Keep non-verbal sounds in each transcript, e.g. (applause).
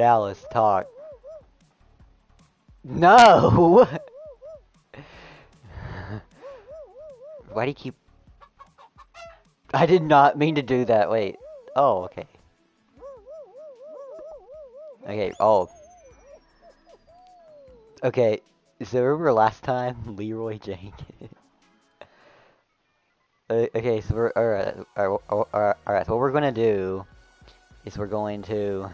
Dallas, talk. No! (laughs) Why do you keep... I did not mean to do that, wait. Oh, okay. Okay, oh. Okay, so remember last time, (laughs) Leeroy Jenkins? (laughs) uh, okay, so we're, alright, alright, alright, so what we're gonna do is we're going to,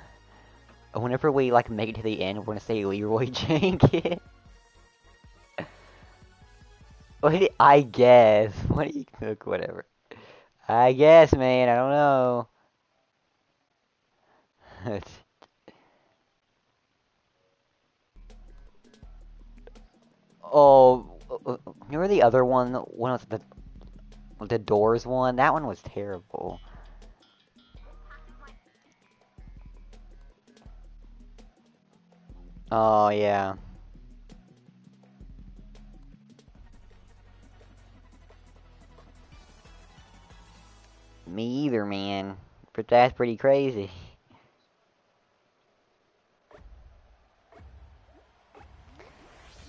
whenever we, like, make it to the end, we're gonna say Leeroy (laughs) Jenkins. What I guess. (laughs) What do you cook? Whatever. I guess, man. I don't know. (laughs) oh, remember the other one? One was the the doors one. That one was terrible. Oh yeah. Me either, man. But that's pretty crazy.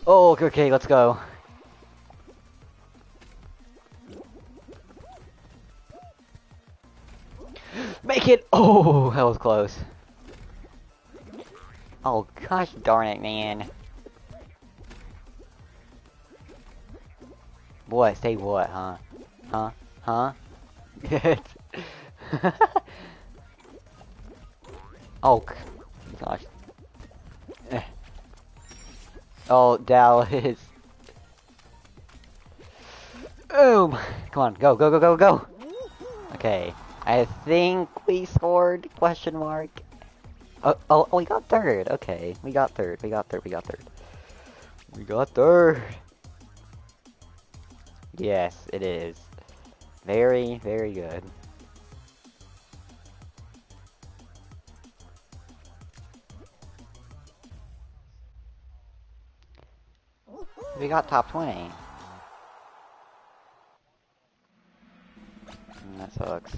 Oh, okay, let's go. Make it! Oh, that was close. Oh, gosh darn it, man. What? Say what, huh? Huh? Huh? (laughs) oh, gosh. (laughs) Oh, Dallas. Boom! Come on, go, go, go, go, go! Okay, I think we scored, question mark. Oh, oh, we got third, okay. We got third, we got third, we got third. We got third! Yes, it is. Very, very good. We got top 20. And mm, that sucks.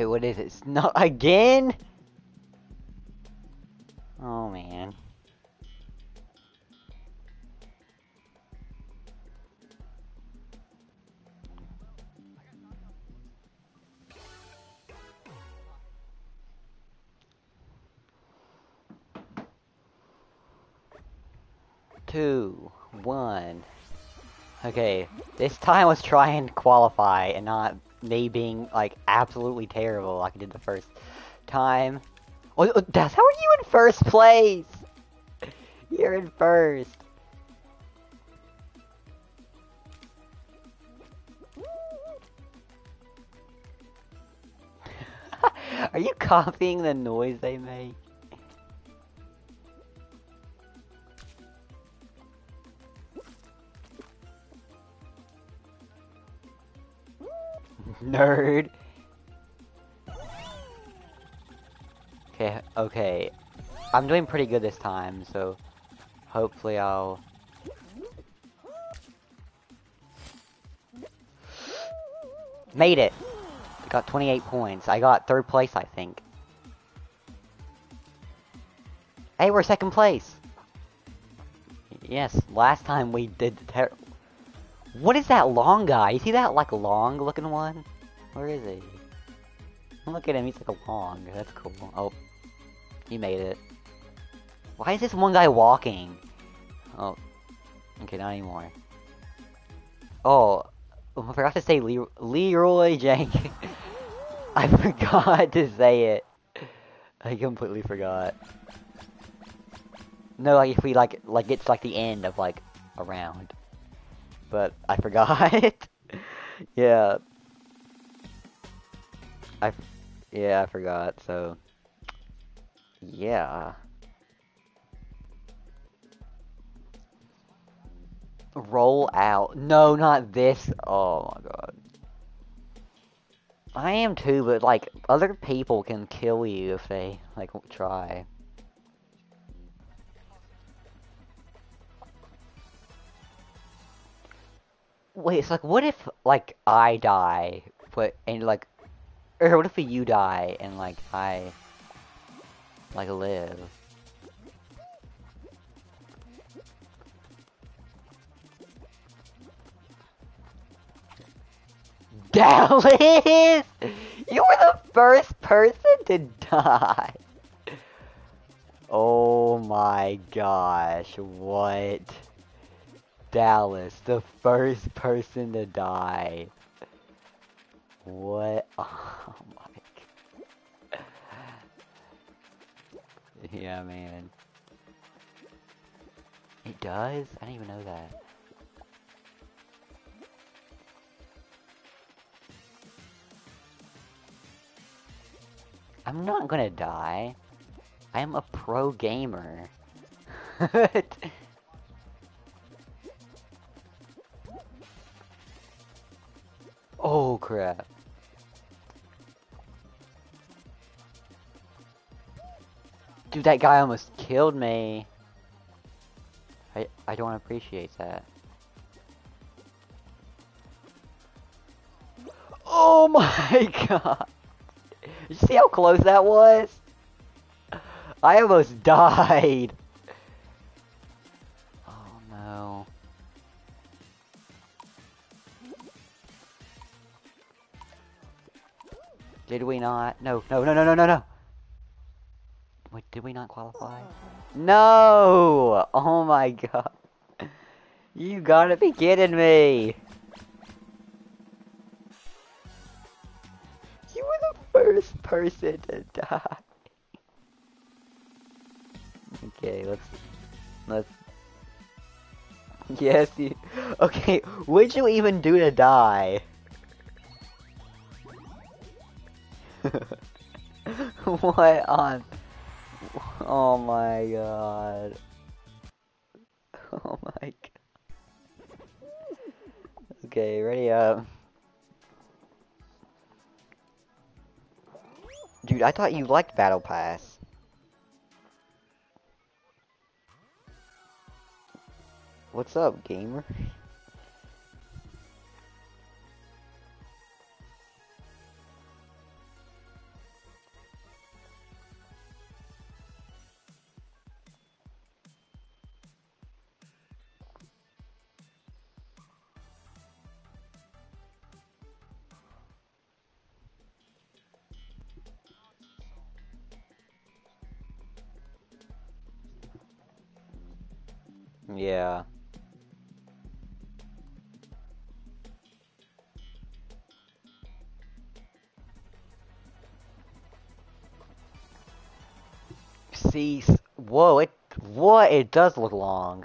Wait, what is it? It's not again? Oh, man. Two, one. Okay, this time let's try and qualify and not me being like absolutely terrible like I did the first time. Oh, oh, how are you in first place? You're in first. (laughs) are you copying the noise they make? Nerd. Okay, okay. I'm doing pretty good this time, so hopefully I'll... Made it! got 28 points. I got third place, I think. Hey, we're second place! Yes, last time we did the What is that long guy? You see that, like, long looking one? Where is he? Look at him, he's like a long. That's cool. Oh. He made it. Why is this one guy walking? Oh. Okay, not anymore. Oh. I forgot to say Le Leeroy Jenkins. (laughs) I forgot to say it. I completely forgot. No, like if we like like it's like the end of like a round. But I forgot. (laughs) yeah. I, yeah, I forgot, so, yeah. Roll out. No, not this. Oh my god. I am too, but like other people can kill you if they like try. Wait, it's like what if like I die, but and like, or what if you die and like I like live? (laughs) Dallas! You were the first person to die! Oh my gosh, what? Dallas, the first person to die. What? (laughs) Oh my god. Yeah, man. It does? I didn't even know that. I'm not gonna die. I am a pro gamer. (laughs) oh crap. Dude, that guy almost killed me. I I don't appreciate that. Oh (laughs) my god. You see how close that was? I almost (laughs) died. Oh no. Did we not? No, no, no, no, no, no, no. Wait, did we not qualify? No! Oh my god. You gotta be kidding me. You were the first person to die. Okay, let's let's Yes, you Okay, what'd you even do to die? (laughs) what on (laughs) Oh my god. (laughs) Oh my god. Okay, ready up. Dude, I thought you liked Battle Pass. What's up, gamer? Yeah. See, whoa, it, what, it does look long.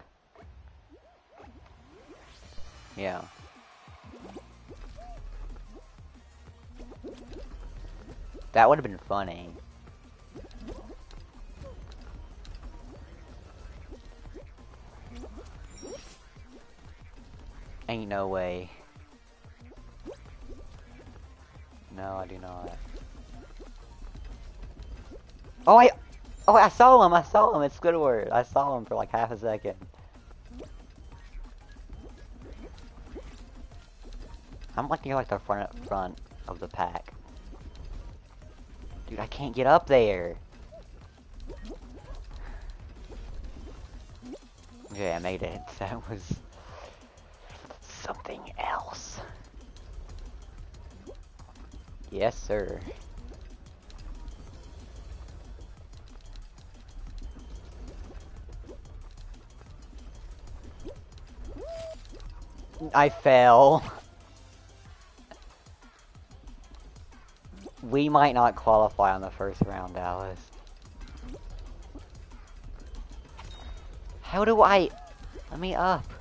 Yeah. That would have been funny. Ain't no way. No, I do not. Oh, I... Oh, I saw him! I saw him! It's Squidward! I saw him for like half a second. I'm like near like the front front of the pack. Dude, I can't get up there! Okay, I made it. (laughs) That was something else. Yes, sir. I fell. We might not qualify on the first round, Alice. How do I... Let me up.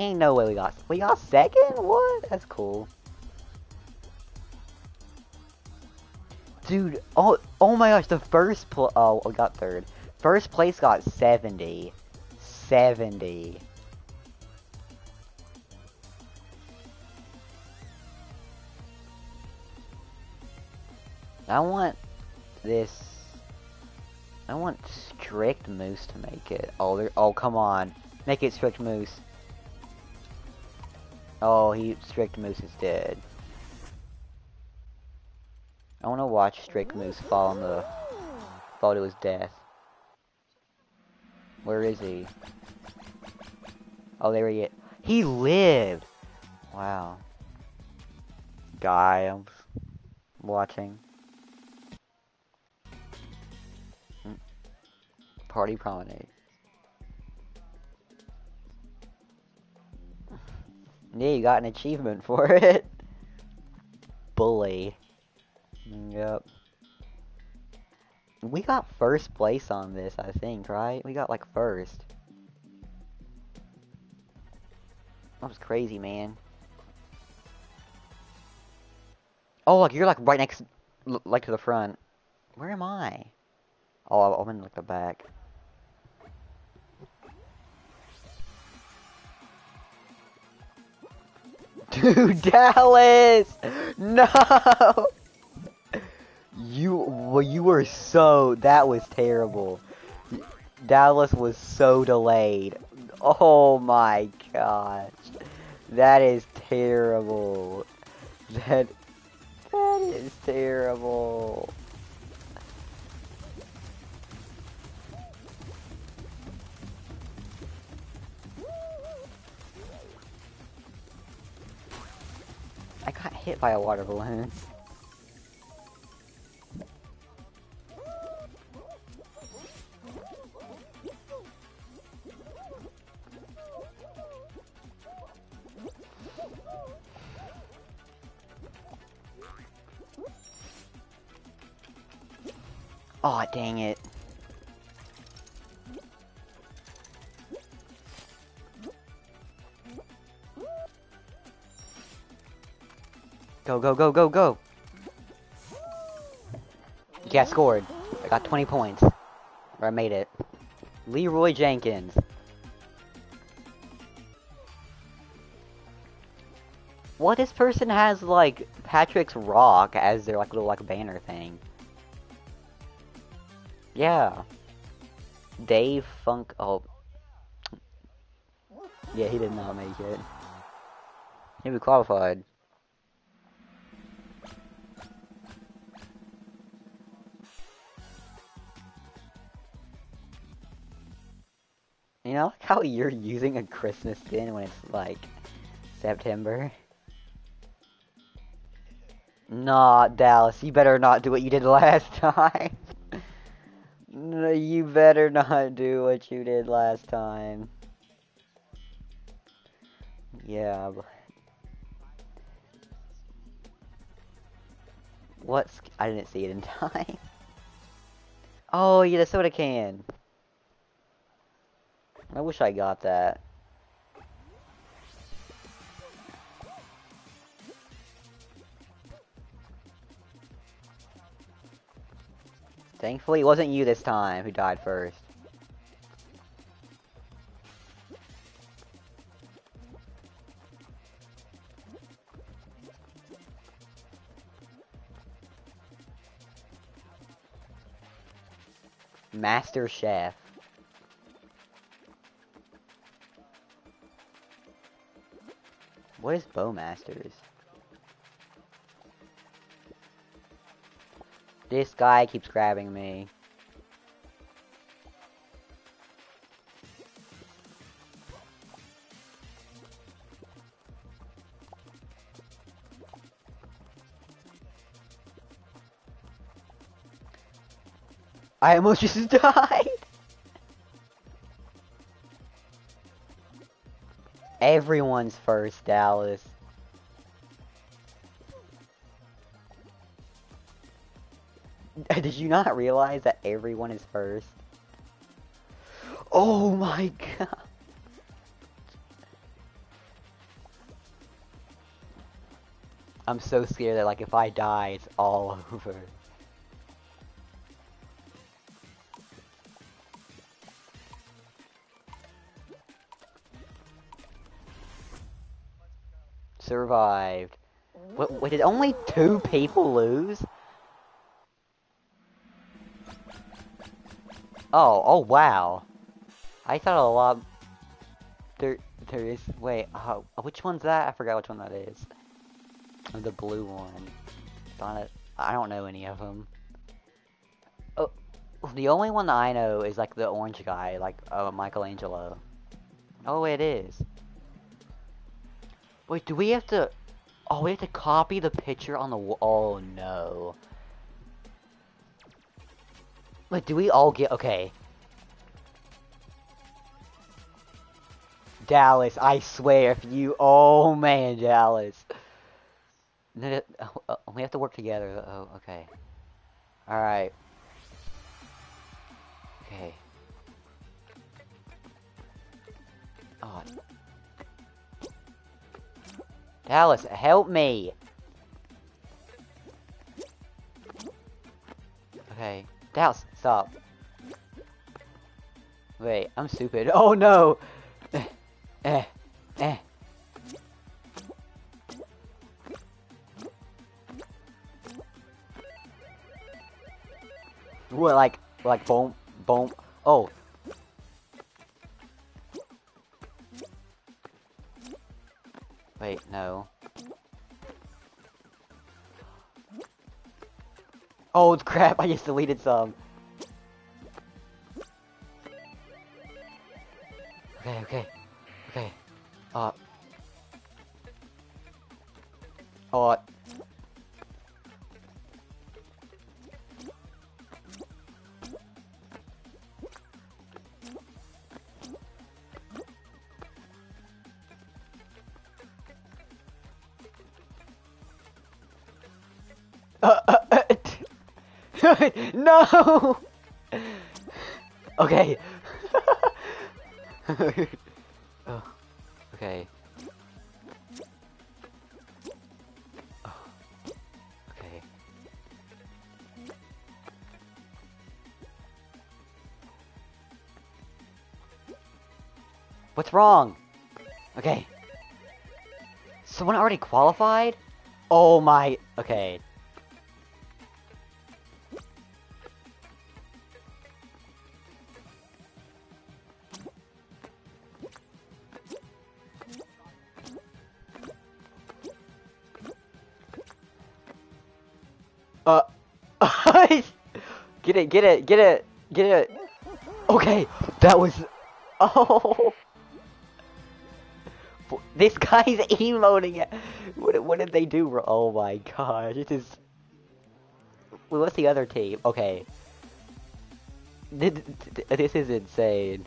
Ain't no way we got... We got second? What? That's cool. Dude, oh, oh my gosh, the first pl- oh, we got third. First place got 70. 70. I want this. I want strict moose to make it. Oh, oh, come on, make it strict moose. Oh, he strict moose is dead. I want to watch strict moose fall on the fall to his death. Where is he? Oh, there he is. He lived. Wow. Guy, I'm watching. Hmm. Party Promenade. Yeah, you got an achievement for (laughs) it. Bully. Yep. We got first place on this, I think, right? We got like first. That was crazy, man. Oh, look, you're like right next, like to the front. Where am I? Oh, I'm in like the back. (laughs) Dallas! No! You, well, you were so, that was terrible. Dallas was so delayed. Oh my gosh. That is terrible. That, that is terrible. Hit by a water balloon. oh, dang it. Go, go, go, go, go! Yeah, I scored. I got 20 points. Or I made it. Leeroy Jenkins. What this person has like Patrick's Rock as their like little like banner thing. Yeah. Dave Funk oh Yeah, he did not make it. He was qualified. You know like how you're using a Christmas skin when it's like September? Nah, Dallas, you better not do what you did (laughs) last time. you better not do what you did last time. Yeah. What's... I didn't see it in (laughs) time. Oh, yeah, the soda can. I wish I got that. Thankfully, it wasn't you this time who died first. Master Chief. What is Bowmasters? This guy keeps grabbing me. I almost (laughs) just died! Everyone's first, Dallas. (laughs) Did you not realize that everyone is first? Oh my (laughs) god. I'm so scared that like if I die, it's all (laughs) over. Survived. What, what, did only two people lose? Oh, oh wow. I thought a lot... There, there is... Wait, uh, which one's that? I forgot which one that is. The blue one. I don't know any of them. Oh, the only one that I know is like the orange guy, like uh, Michelangelo. Oh, it is. Wait, do we have to... Oh, we have to copy the picture on the wall. Oh, no. Wait, do we all get... Okay. Dallas, I swear, if you... Oh, man, Dallas. No, uh, we have to work together. Oh, okay. Alright. Okay. Oh. Dallas, help me! Okay. Dallas, stop. Wait, I'm stupid. (laughs) Oh no! Eh, eh, eh. What, like, like, boom, boom. Oh. Wait, no. Oh, (laughs) crap, I just deleted some. Okay, okay, okay. Uh. Oh. Uh, uh, uh, (laughs) no! (laughs) Okay. (laughs) oh, okay. Oh, okay. What's wrong? Okay. Someone already qualified? Oh my... Okay. Get it, get it, get it, get it. Okay, that was. (laughs) Oh, this guy's (laughs) emoting. What, what did they do? Oh my gosh, it is. What's the other team? Okay. This is insane.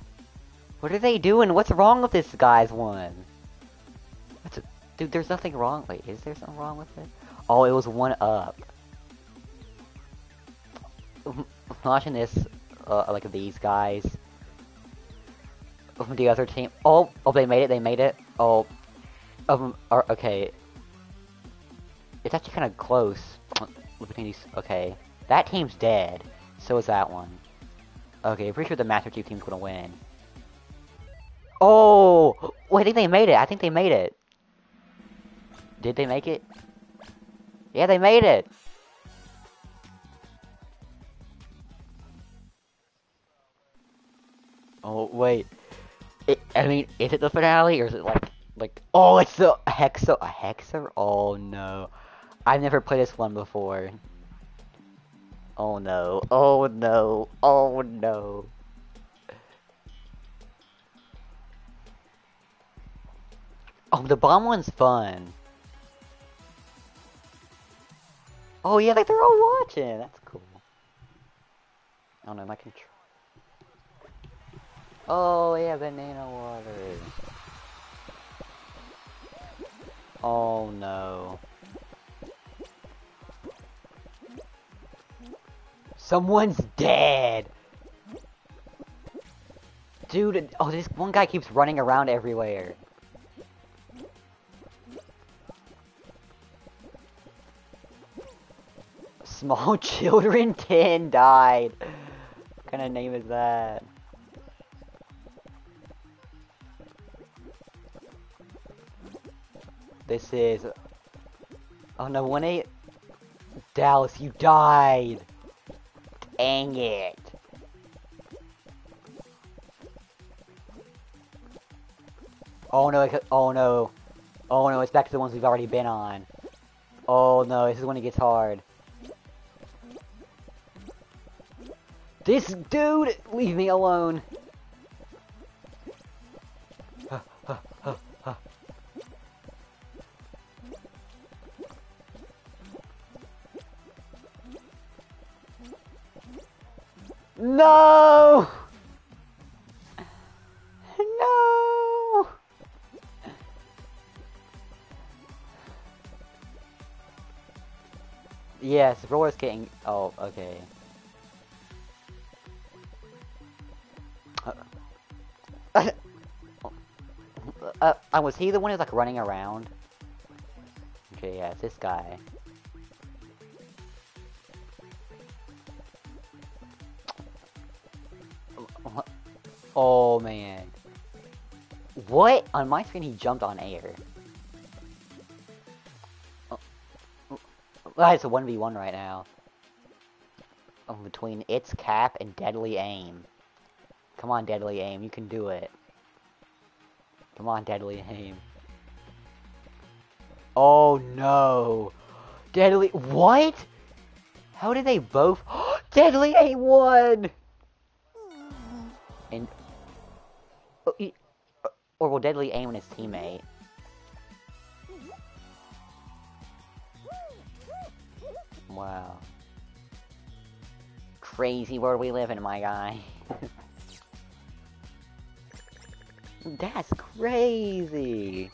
What are they doing? What's wrong with this guy's one? What's, dude, there's nothing wrong. Wait, is there something wrong with it? Oh, it was one up watching this, uh, like these guys from the other team. Oh, oh, they made it. They made it. Oh, um, are, okay. It's actually kind of close between these. Okay, that team's dead. So is that one. Okay, pretty sure the Master Chief team's gonna win. Oh, wait, I think they made it. I think they made it. Did they make it? Yeah, they made it. Oh wait, it, I mean, is it the finale or is it like like? Oh, it's the Hexa a Hexer. Oh no, I've never played this one before. Oh no! Oh no! Oh no! Oh, the bomb one's fun. Oh yeah, like they're all watching. That's cool. Oh no, my control. Oh, yeah, banana water. Oh, no. Someone's dead! Dude, oh, this one guy keeps running around everywhere. Small (laughs) children (laughs) 10 died. What kind of name is that? This is. Oh no, one eight. Dallas, you died. Dang it. Oh no, oh no. Oh no, it's back to the ones we've already been on. Oh no, this is when it gets hard. This dude, leave me alone. No! No! Yes, roller's getting. Oh, okay. Uh, uh, uh, was he the one who's like running around? Okay, yeah, it's this guy. Oh man. What? On my screen he jumped on air. Oh. oh it's a 1v1 right now. Oh, between its cap and deadly aim. Come on, deadly aim, you can do it. Come on, deadly aim. Oh no. Deadly what? How did they both (gasps) Deadly aim won! And Oh, or will Deadly aim on his teammate? Wow. Crazy world we live in, my guy. (laughs) That's crazy!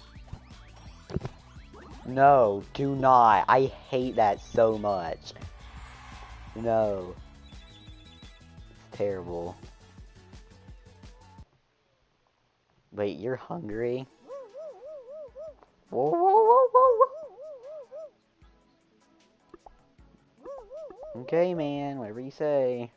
No, do not. I hate that so much. No. It's terrible. Wait, you're hungry? Whoa, whoa, whoa, okay, man, whatever you say.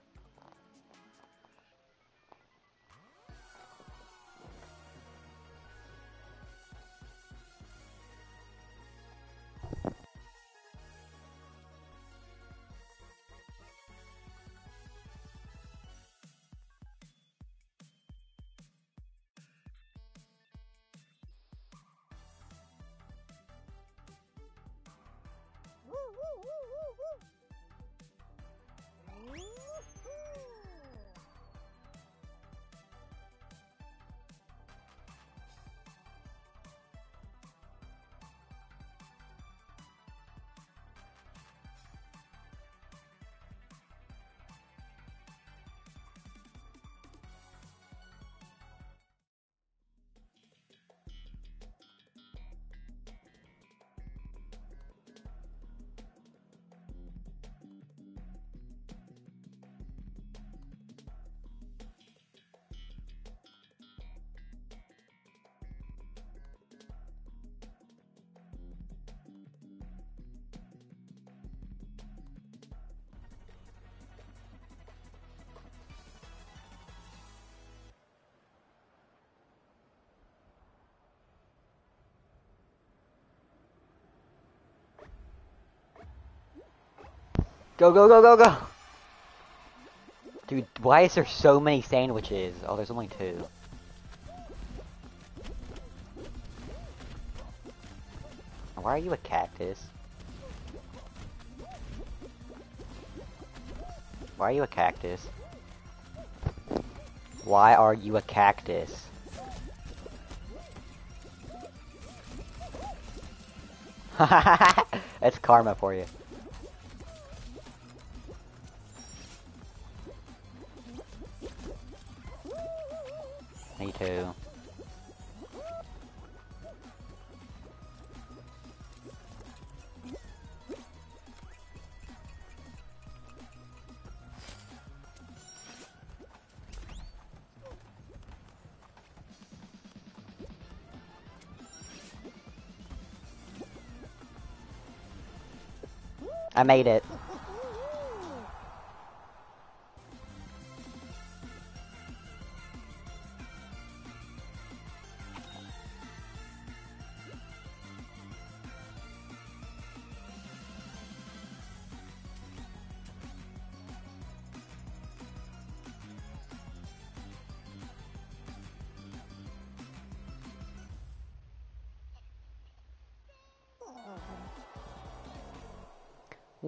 Go, go, go, go, go! Dude, why is there so many sandwiches? Oh, there's only two. Why are you a cactus? Why are you a cactus? Why are you a cactus? (laughs) That's karma for you. I made it.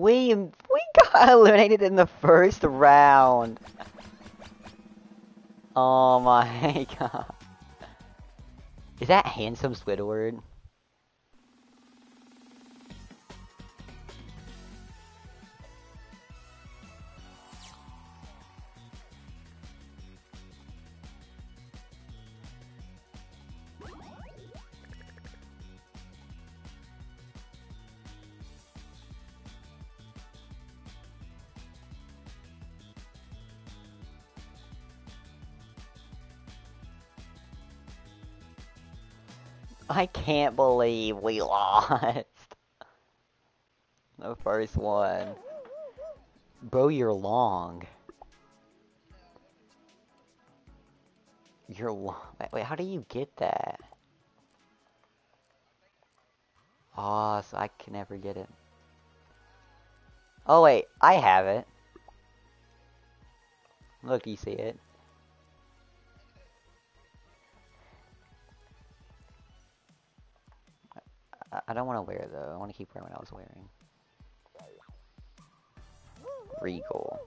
We we got (laughs) eliminated in the first round. Oh my (laughs) god. Is that handsome Squidward? I can't believe we (laughs) lost. the first one. Bro, you're long. You're long. Wait, how do you get that? Oh, so I can never get it. Oh wait, I have it. Look, you see it. I, I don't want to wear though. I want to keep wearing what I was wearing. Regal.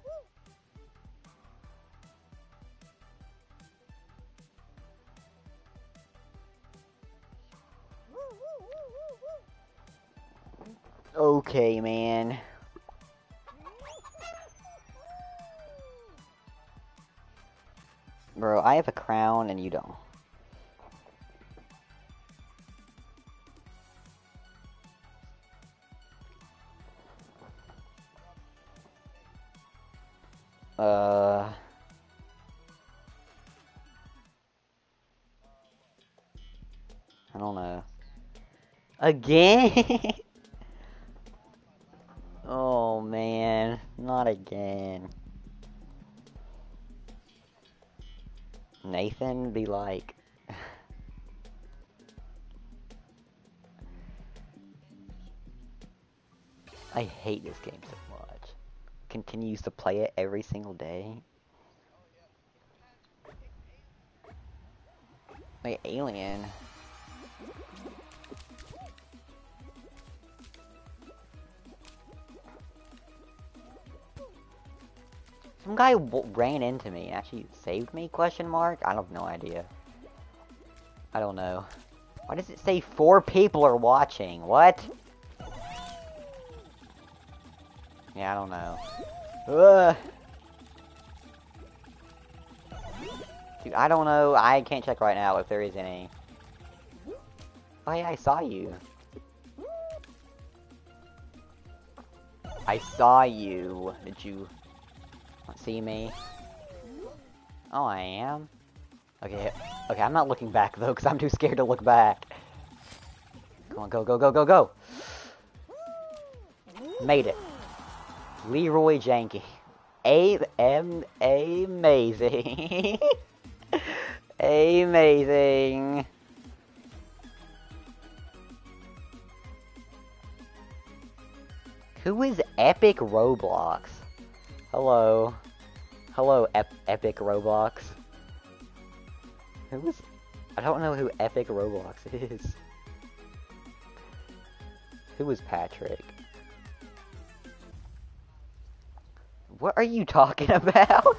Okay, man. Bro, I have a crown and you don't. Uh... I don't know. Again? (laughs) oh man, not again. Nathan be like... (laughs) I hate this game so. Continues to play it every single day. Wait, Alien. Some guy ran into me and actually saved me, question mark? I don't have no idea. I don't know. Why does it say four people are watching? What? Yeah, I don't know. Ugh. Dude, I don't know. I can't check right now if there is any. Oh yeah, I saw you. I saw you. Did you see me? Oh, I am? Okay, okay, I'm not looking back though, because I'm too scared to look back. Come on, go, go, go, go, go! Made it. Leeroy Janky. A M amazing. (laughs) amazing. Who is Epic Roblox? Hello. Hello, Ep Epic Roblox. Who is... I don't know who Epic Roblox is. (laughs) Who is Patrick? What are you talking (laughs) about?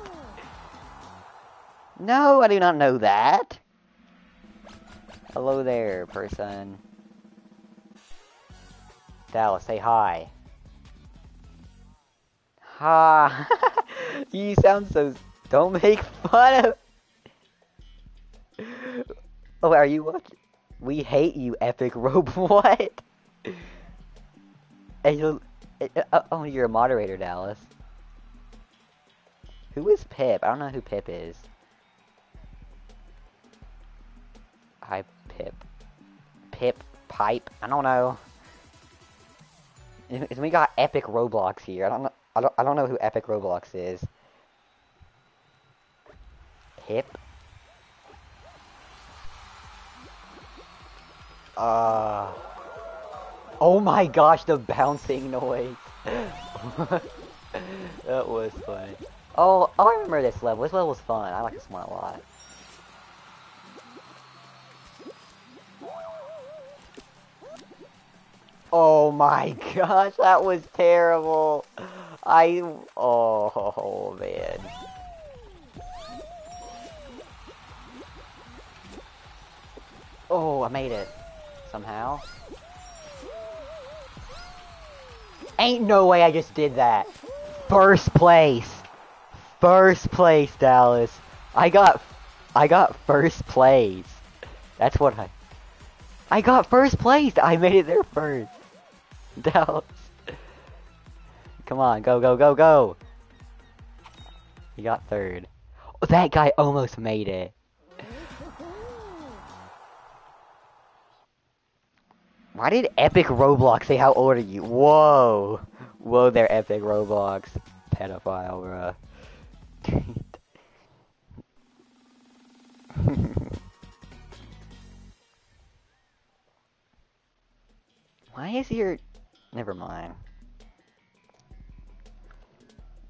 No, I do not know that. Hello there, person. Dallas, say hi. Ha! (laughs) you sound so... Don't make (laughs) fun of... Oh, are you watching? We hate you, Epic Robe. what? And you... Uh, oh, you're a moderator, Dallas. Who is Pip? I don't know who Pip is. Hi, Pip. Pip, Pipe, I don't know. And we got Epic Roblox here. I don't know. I don't. I don't know who Epic Roblox is. Pip. Uh. Oh my gosh, the bouncing noise. (laughs) that was funny. Oh, oh, I remember this level. This level was fun. I like this one a lot. Oh my (laughs) gosh, that was terrible. I oh man. Oh, I made it somehow. Ain't no way I just did that. First place. First place, Dallas. I got I got first place. That's what I I got first place. I made it there first. (laughs) Dallas. Come on, go, go, go, go. You got third. Oh, that guy almost made it. Why did Epic Roblox say how old are you? Whoa. Whoa there, Epic Roblox. Pedophile, bruh. (laughs) Why is your... Never mind.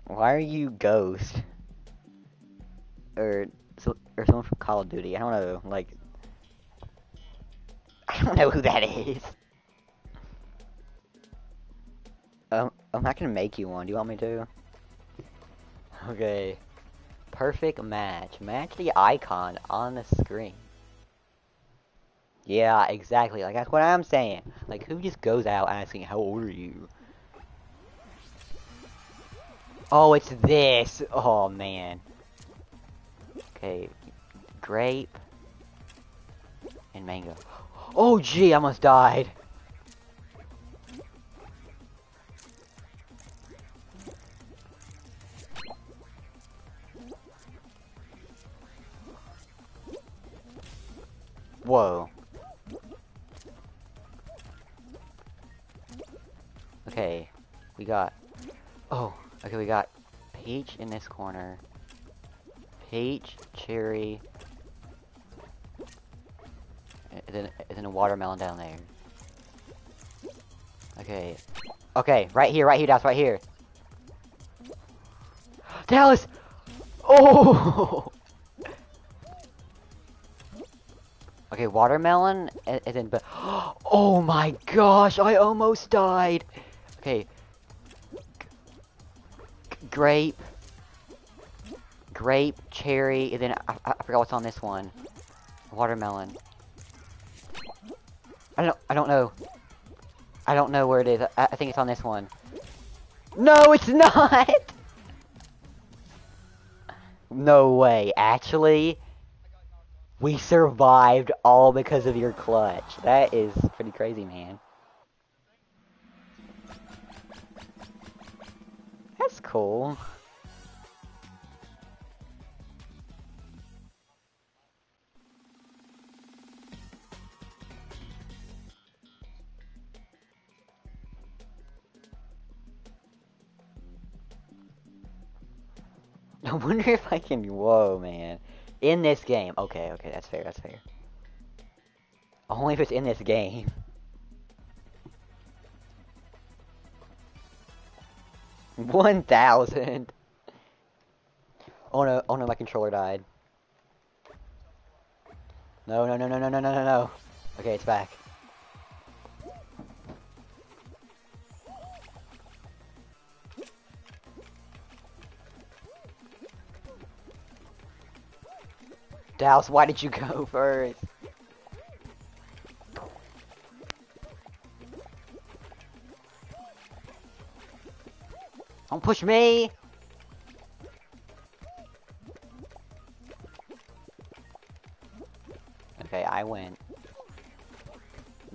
Why are you Ghost? Or, or someone from Call of Duty. I don't know, like... I don't know who that is. Um, I'm not gonna make you one. Do you want me to? Okay. Perfect match. Match the icon on the screen. Yeah, exactly. Like, that's what I'm saying. Like, who just goes out asking, how old are you? Oh, it's this. Oh, man. Okay. Grape. And mango. Oh, gee, I almost died. Whoa. Okay, we got... Oh, okay, we got peach in this corner. Peach, cherry, and then, and then a watermelon down there. Okay. Okay, right here, right here, Dallas, right here. (gasps) Dallas! Oh! (laughs) okay, watermelon, and, and then, but, (gasps) oh my gosh, I almost died! Okay. G grape. Grape, cherry, and then I, I forgot what's on this one. Watermelon. I don't I don't know. I don't know where it is. I, I think it's on this one. No, it's (laughs) not! no way. Actually, we survived all because of your clutch. That is pretty crazy, man. That's cool. (laughs) I wonder if I can. Whoa, man. In this game. Okay, okay, that's fair, that's fair. Only if it's in this game. (laughs) 1,000! Oh no, oh no, my controller died. No, no, no, no, no, no, no, no. Okay, it's back. Dallas, why did you go (laughs) first? Don't push me! Okay, I went.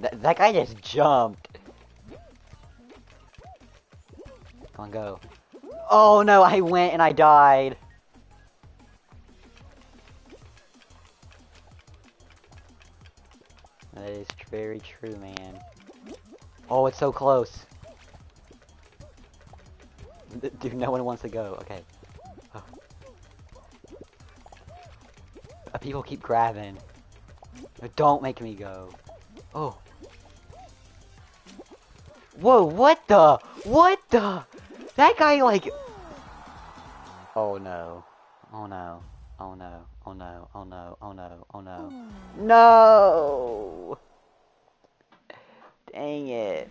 Th that guy just jumped. Come on, go. Oh no, I went and I died. Very true, man. Oh, it's so close. Dude, no one wants to go. Okay. Oh. People keep grabbing. Don't make me go. Oh. Whoa, what the? What the? That guy, like... Oh, no. Oh, no. Oh, no. Oh, no. Oh, no. Oh, no. Oh, no. Oh, no! Dang it.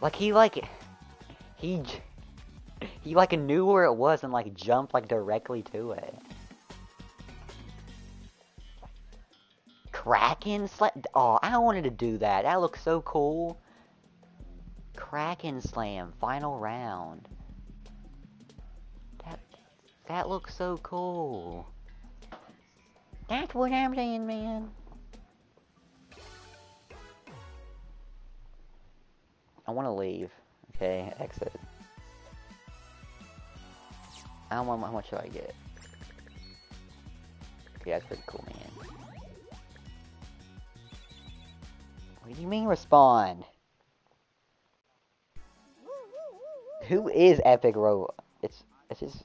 Like he like he he like knew where it was and like jumped like directly to it. Kraken slam. Oh, I wanted to do that. That looks so cool. Kraken slam, final round. That that looks so cool. That's what I'm saying, man. I want to leave. Okay, exit. How much, how much should I get? Okay, that's pretty cool, man. What do you mean respond? Who is Epic Ro? It's it's just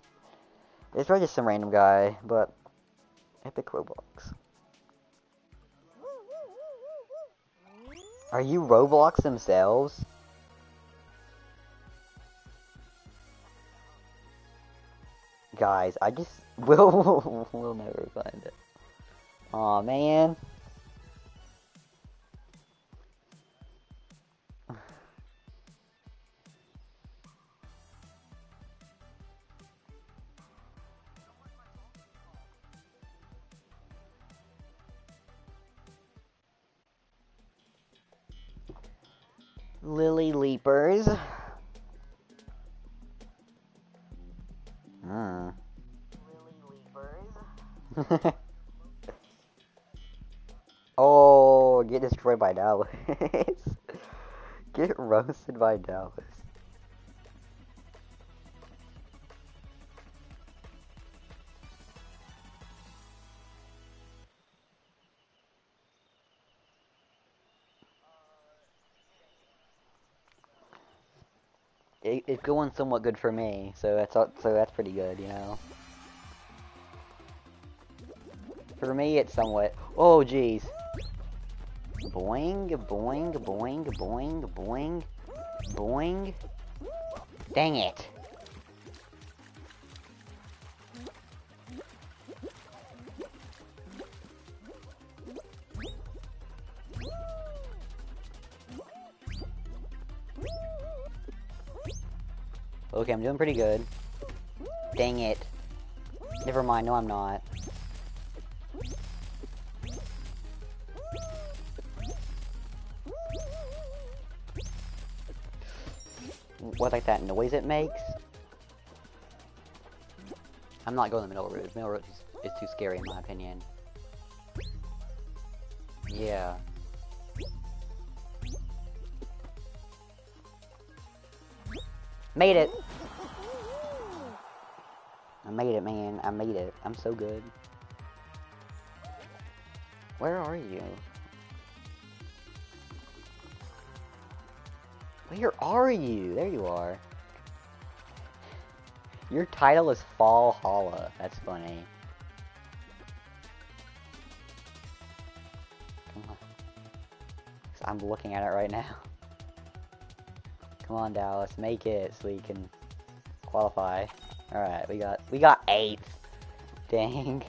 it's probably just some random guy, but Epic Roblox. Are you Roblox themselves? Guys, I just (laughs) will we'll never find it. Aw man. (sighs) Lily Leapers. (laughs) oh, get destroyed by Dallas. (laughs) get roasted by Dallas. It, it's going somewhat good for me, so that's so that's pretty good, you know. For me, it's somewhat. Oh, jeez. Boing, boing, boing, boing, boing, boing. Dang it. Okay, I'm doing pretty good. Dang it. Never mind, no I'm not. What like that noise it makes? I'm not going the middle route. Middle route is, is too scary in my opinion. Yeah. Made it! I made it, man. I made it. I'm so good. Where are you? Where are you? There you are. Your title is Fall Holla. That's funny. I'm looking at it right now. Come on, Dallas, make it so we can qualify. All right, we got we got eighth. Dang.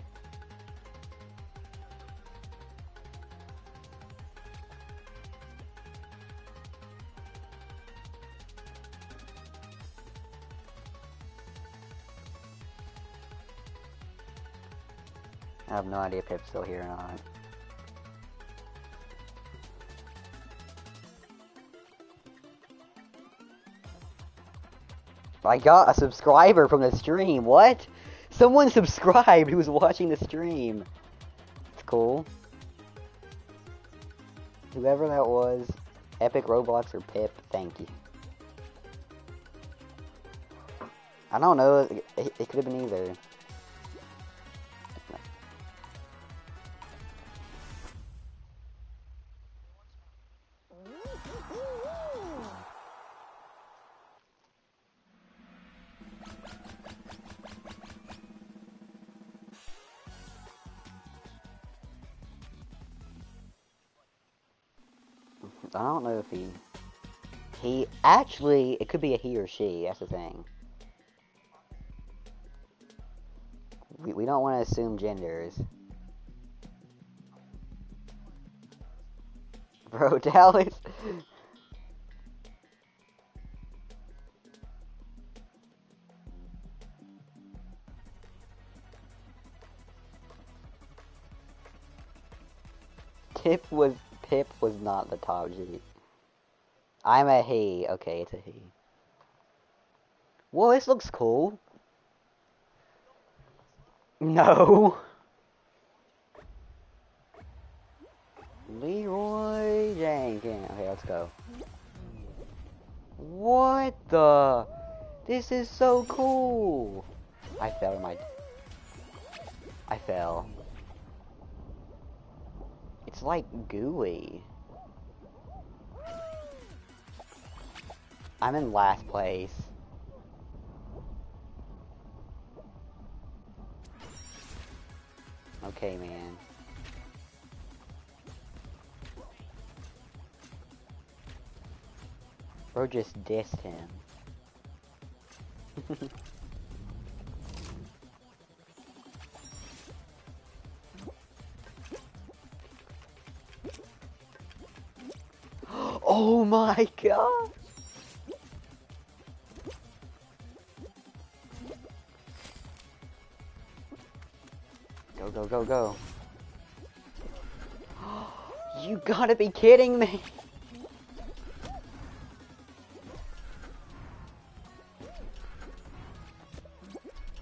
I have no idea if Pip's still here or not. I got a subscriber from the stream. What? Someone subscribed who was watching the stream. It's cool. Whoever that was, Epic Roblox or Pip, thank you. I don't know. It, it could have been either. He actually, it could be a he or she. That's the thing. We, we don't want to assume genders. (laughs) Bro, Dallas. Pip was Pip was not the top G. I'm a he. Okay, it's a he. Well, this looks cool. No. Leeroy Jenkins. Okay, let's go. What the? This is so cool. I fell in my. I fell. It's like gooey. I'm in last place. Okay, man. Bro just dissed him. (laughs) oh my god! Go, go, go. (gasps) You gotta be kidding me!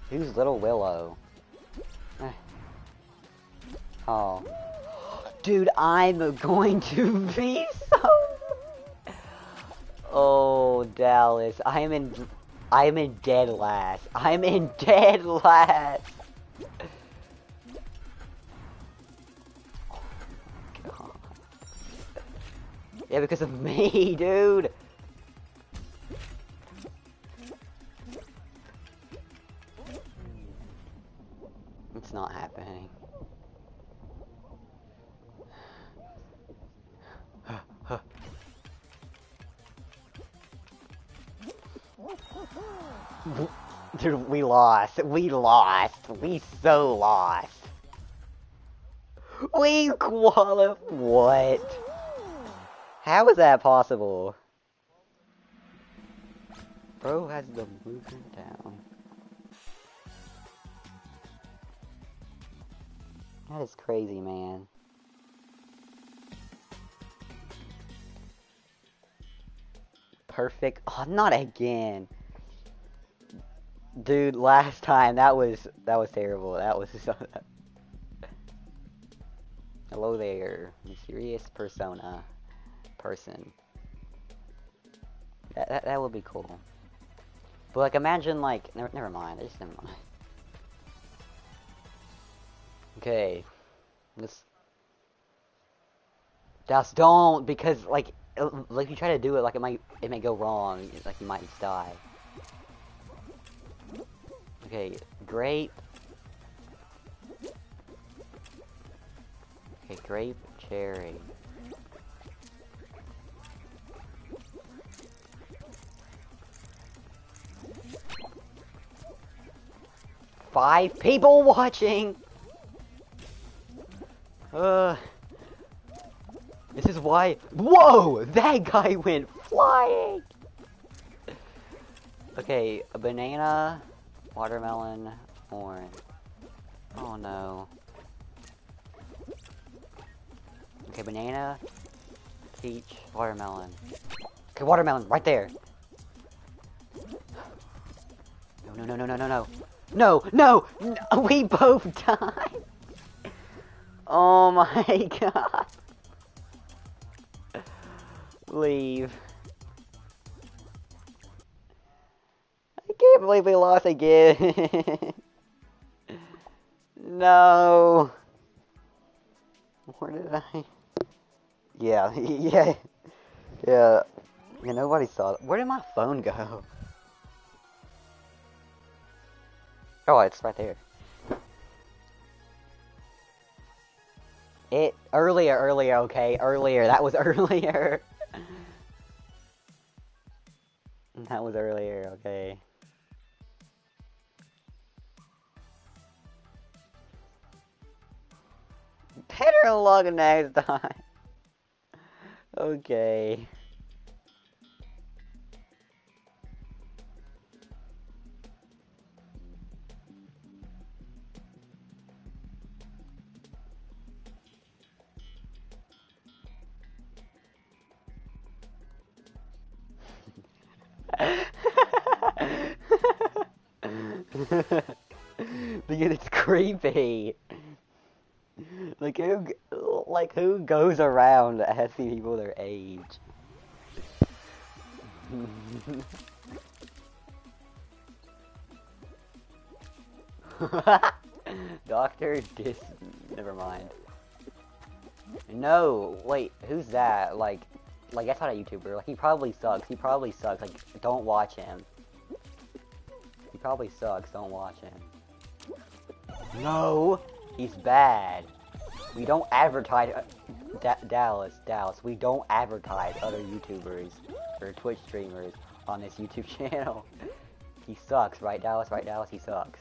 Who's Little Willow? Eh. Oh. (gasps) Dude, I'm going to (laughs) be so... (laughs) Oh, Dallas. I am in... I am in dead last. I'm in (laughs) dead last. Yeah, because of (laughs) me, dude. It's not happening. (sighs) Dude, we lost. We lost. We so lost. We qualify. What? How is that possible? Bro has the movement down. That is crazy, man. Perfect. Oh, not again. Dude, last time that was that was terrible. That was (laughs) so Hello there, mysterious persona person. That, that that would be cool. But like imagine like never never mind, I just never mind. Okay. Let's Just don't because like uh, like you try to do it like it might it may go wrong, like you might just die. Okay, grape. Okay, grape, cherry. Five people watching! Uh, this is why. Whoa! That guy went flying! Okay, a banana, watermelon, orange. Oh no. Okay, banana, peach, watermelon. Okay, watermelon, right there. No, no, no, no, no, no, no. No, no, no, we both died. Oh my (laughs) god. Leave. I can't believe we lost again. (laughs) no. Where did I? Yeah, (laughs) yeah, yeah. Yeah, nobody saw it. Where did my phone go? Oh, it's right there. It earlier, earlier, okay, earlier. That was (laughs) earlier. that was earlier, okay. Better luck next time. (laughs) okay. (laughs) because it's creepy. Like who, like who goes around asking people their age? (laughs) Doctor Dis. Never mind. No, wait, who's that? Like, like that's not a YouTuber. Like he probably sucks. He probably sucks. Like, don't watch him. He probably sucks. Don't watch him. No, he's bad. We don't advertise. Uh, da Dallas, Dallas. We don't advertise other YouTubers or Twitch streamers on this YouTube (laughs) channel. he sucks, right, Dallas? Right, Dallas? He sucks.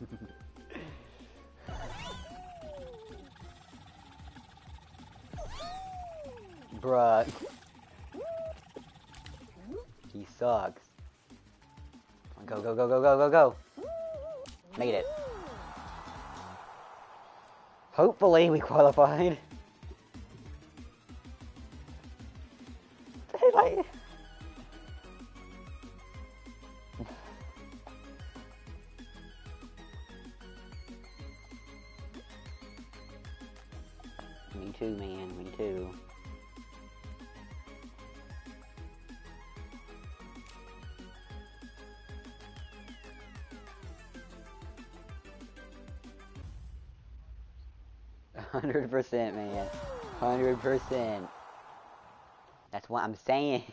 (laughs) Bruh. He sucks. Go, go, go, go, go, go, go. Made it. Hopefully we qualified. (laughs) Percent. That's what I'm saying. (laughs)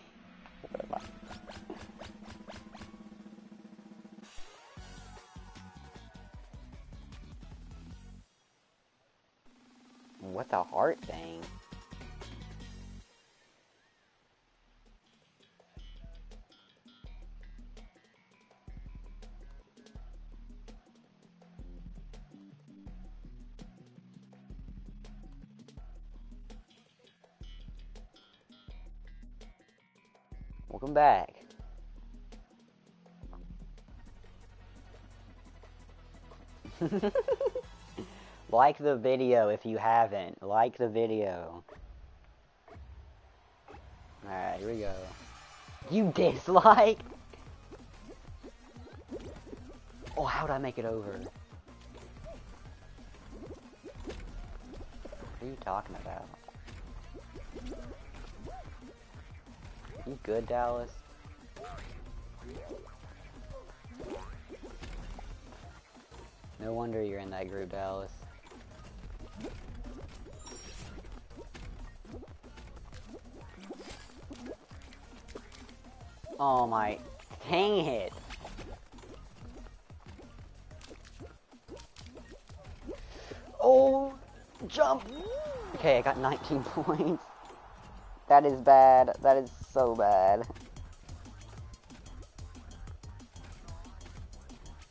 What the heart thing? Back. (laughs) like the video if you haven't. Like the video. Alright, here we go. You dislike? Oh, how'd I make it over? What are you talking about? You good, Dallas? No wonder you're in that group, Dallas. Oh my, dang it. Oh, jump. Okay, I got 19 (laughs) points. That is bad. That is so bad.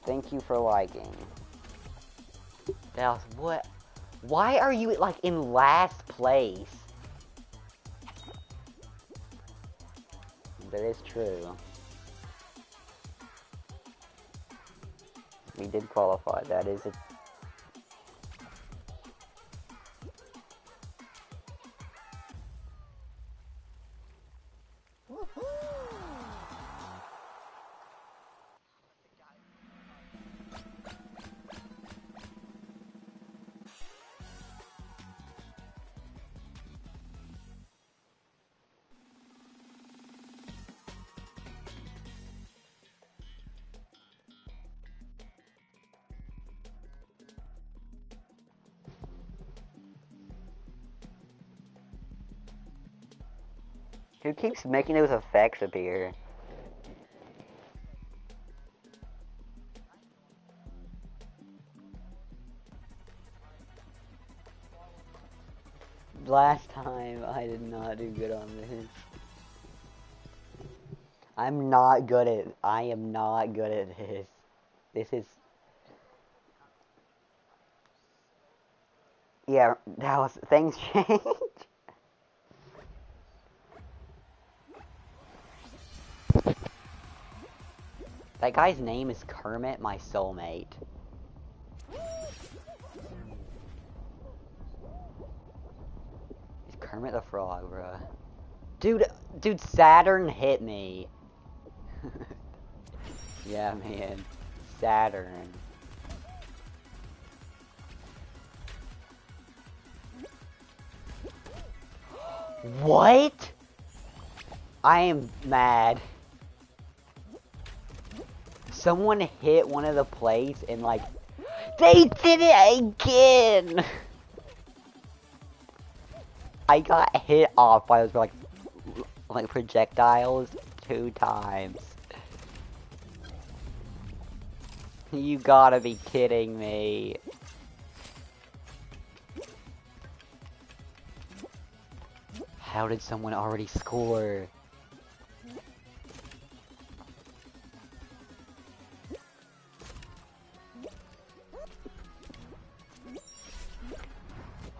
Thank you for liking. Dallas, what? Why are you, like, in last place? That is true. We did qualify. That is a Keeps making those effects appear? Last time I did not do good on this. I'm not good at I am not good at this. This is Yeah, that was things (laughs) change. That guy's name is Kermit, my soulmate. It's Kermit the Frog, bruh. Dude, dude, Saturn hit me. (laughs) yeah, man. Saturn. (gasps) What? I am mad. Someone hit one of the plates and like, they did it again! I got hit off by those like, like projectiles two times. You gotta be kidding me. How did someone already score?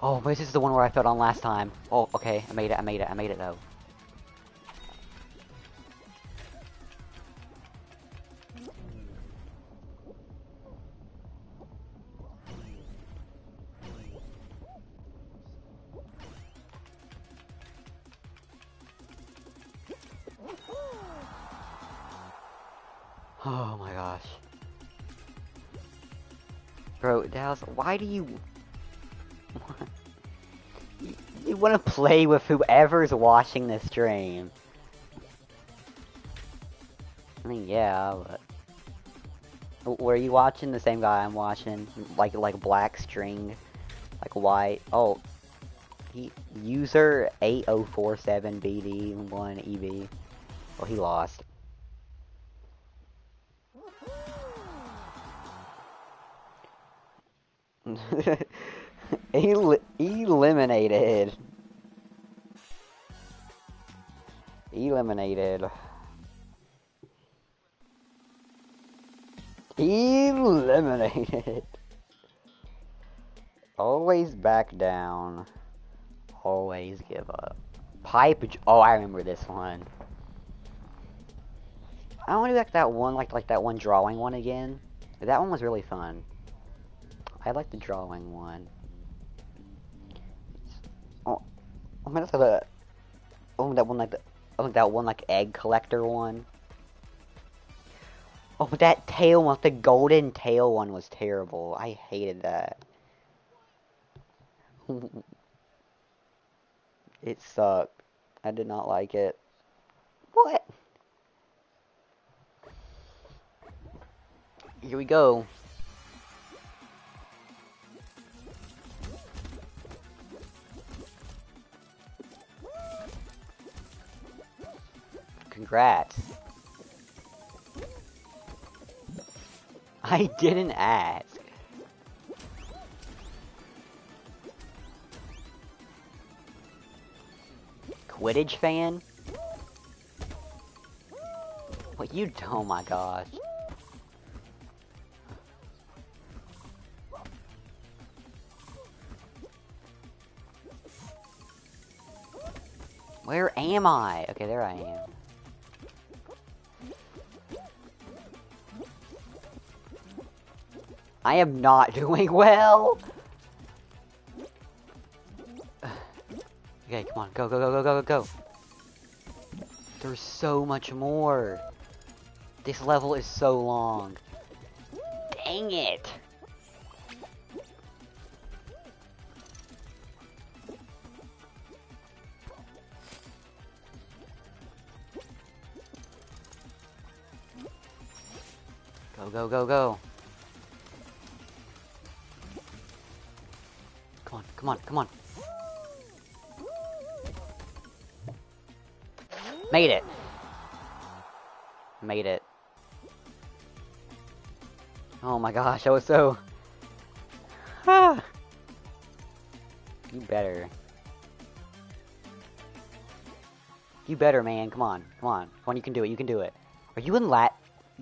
Oh, this is the one where I fell on last time. Oh, okay, I made it, I made it, I made it though. Oh my gosh. Bro, Dallas, why do you... want to play with whoever's watching the stream. I mean, yeah, but... Were you watching the same guy I'm watching? Like, like black string? Like white? Oh. He, user 8047BD1EB. Well, he lost. (laughs) El eliminated. Eliminated. Eliminated. Always back down. Always give up. Pipe. Oh, I remember this one. I want to do like that one, like like that one drawing one again. That one was really fun. I like the drawing one. Oh, I mean, that's the oh that one like the oh that one like egg collector one. Oh, but that tail one, the golden tail one was terrible. I hated that. it sucked. I did not like it. What? Here we go. Congrats. I didn't ask. Quidditch fan? What you oh my gosh. Where am I? Okay, there I am. I am not (laughs) doing well. (sighs) Okay, come on. Go, go, go, go, go, go, go. There's so much more. This level is so long. Dang it. Go, go, go, go. Come on, come on. Made it. Made it. Oh my gosh, I was so... Ah. (sighs) You better. You better, man. Come on. Come on. Come on, you can do it. You can do it. Are you in lat...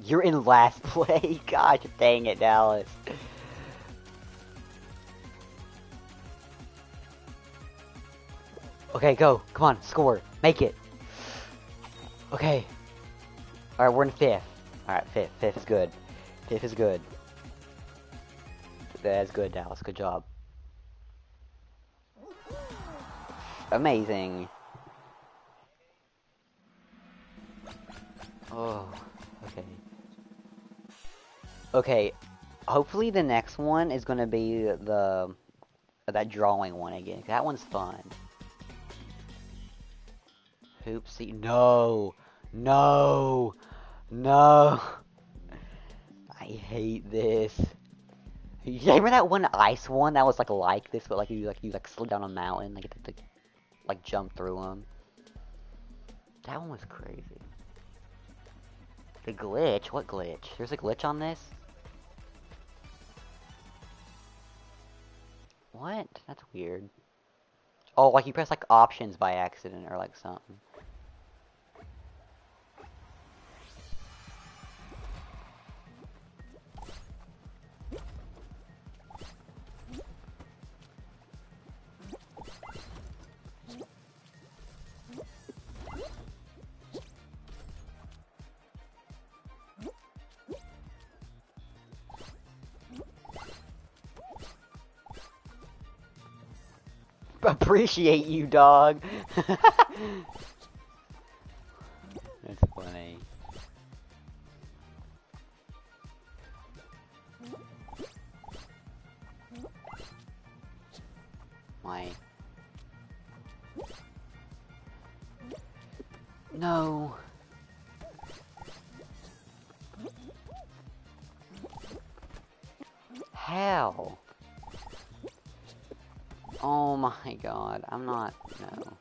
You're in last (laughs) place. Gosh dang it, Dallas. Okay, go. Come on, score. Make it. Okay. Alright, we're in fifth. Alright, fifth. Fifth is good. Fifth is good. That's good, Dallas. Good job. Amazing. Oh, okay. Okay, hopefully the next one is gonna be the that drawing one again. That one's fun. Hoopsie, no, no, no. I hate this. You remember that one ice one that was like like this, but like you like you like slid down a mountain, like to like jump through them. That one was crazy. The glitch? What glitch? There's a glitch on this? What? That's weird. Oh, like you press like options by accident or like something. (laughs) appreciate you, dog. (laughs) I'm not, no.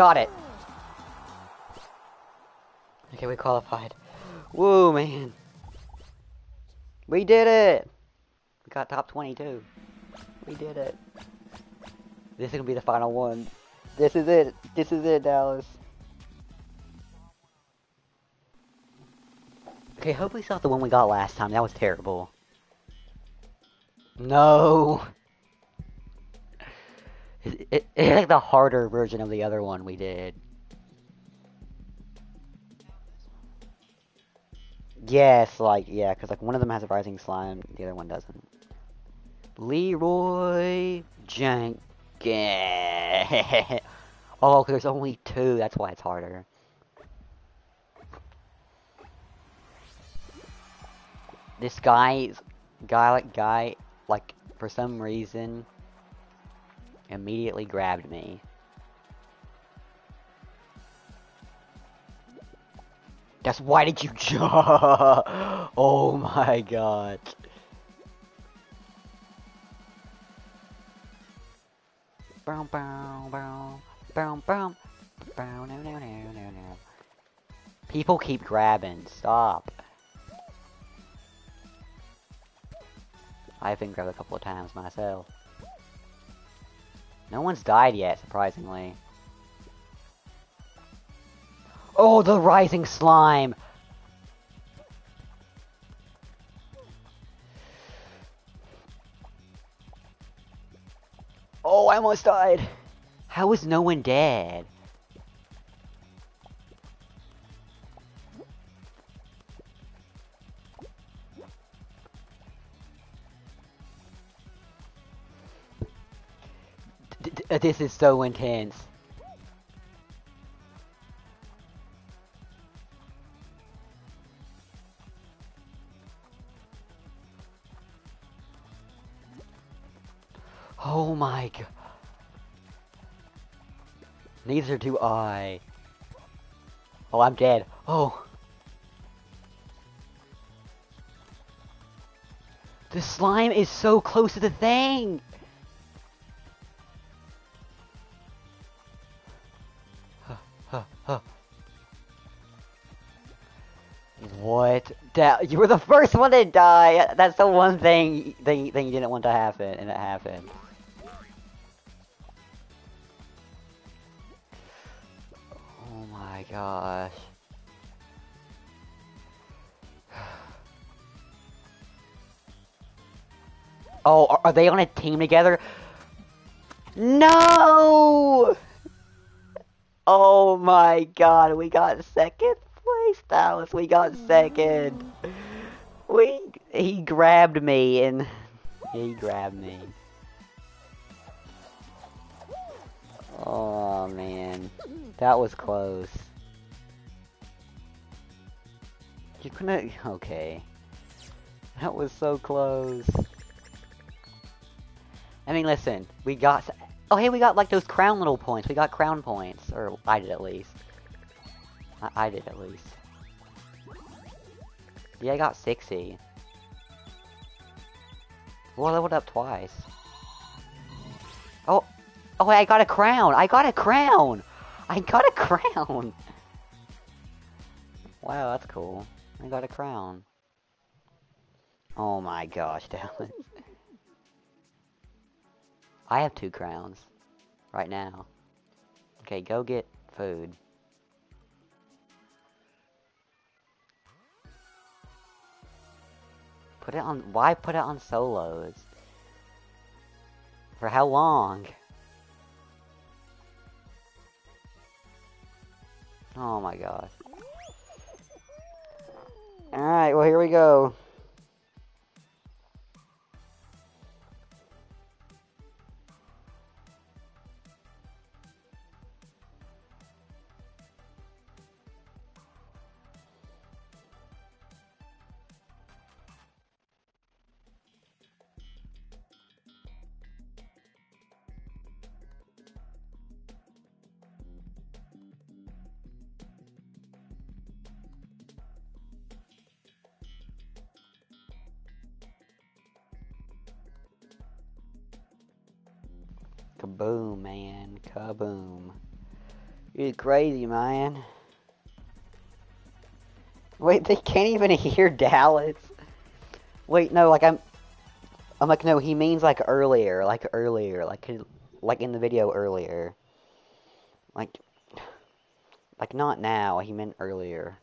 Got it. Okay, we qualified. Whoa, man. We did it! We got top 22. We did it. This is gonna be the final one. This is it. This is it, Dallas. Okay, hope we saw the one we got last time. That was terrible. No! It, it, it's like the harder version of the other one we did. Yes, like, yeah, because like one of them has a rising slime, the other one doesn't. Leeroy Jenkins. (laughs) oh, because there's only two, that's why it's harder. This guy's guy, like, guy, like, for some reason, immediately grabbed me. That's why did you jump? (laughs) oh my god. Bow bow bow bow no no no no no. People keep grabbing. Stop. I've been grabbed a couple of times myself. No one's died yet, surprisingly. Oh, the rising slime! Oh, I almost died! How is no one dead? This is so intense. Oh my god. Neither do I. Oh, I'm dead. Oh. The slime is so close to the thing! (laughs) You were the first one to die. That's the one thing thing thing you didn't want to happen, and it happened. Oh my gosh. (sighs) Oh, are, are they on a team together? No! (laughs) Oh my god, we got second place, Dallas. We got second. Mm. We he grabbed me and he grabbed me. Oh man, that was close. You couldn't. Okay, that was so close. I mean, listen, we got. Oh, hey, we got like those crown little points. We got crown points, or I did at least. I, I did at least. Yeah, I got 60. Well, I leveled up twice. Oh, oh, I got a crown! I got a crown! I got a (laughs) crown! Wow, that's cool. I got a crown. Oh my gosh, (laughs) Dallas. I have two crowns. Right now. Okay, go get food. Put it on... Why put it on solos? For how long? Oh my gosh. Alright, well here we go. Kaboom. You're crazy, man. Wait, they can't even hear Dallas. Wait, no, like I'm... I'm like, no, he means like earlier, like earlier, like like in the video earlier. Like, like not now, he meant earlier.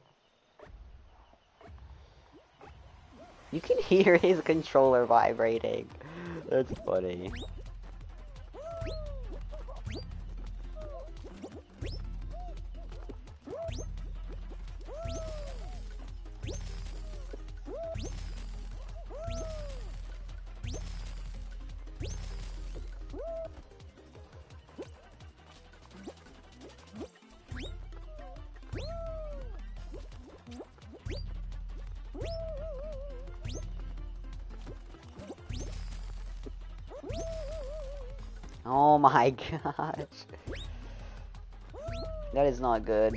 You can (laughs) hear his controller vibrating. That's funny. Oh my (laughs) gosh. That is not good.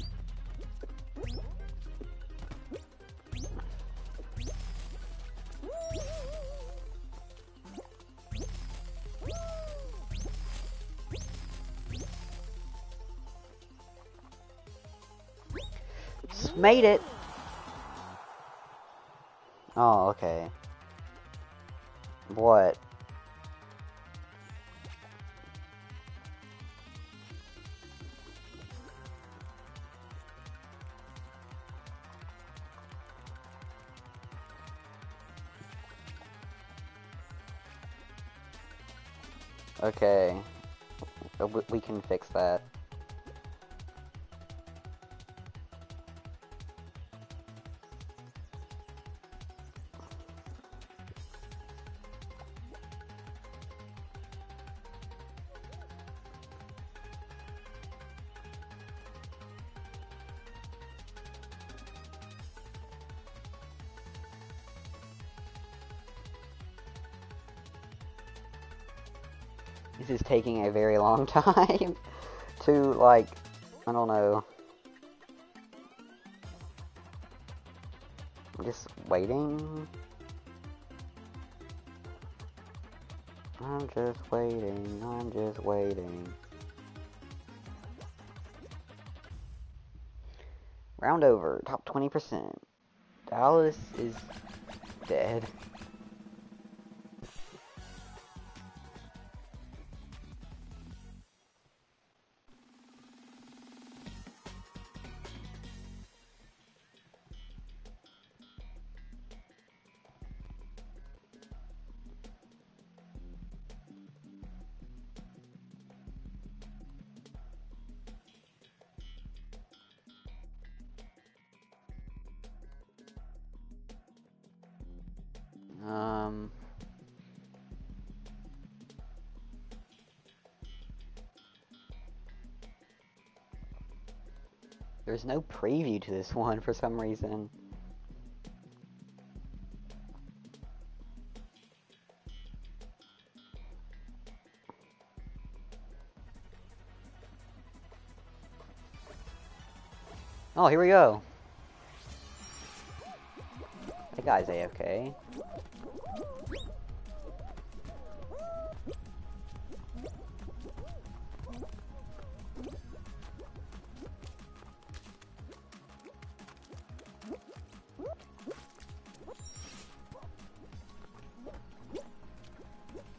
Made it! Oh, okay. What? Okay. Uh, we can fix that. Is taking a very long (laughs) time to, like, I don't know. I'm just waiting. I'm just waiting, I'm just waiting. Round over, top 20%. Dallas is dead. There's no preview to this one for some reason. Oh, here we go. That guy's AFK.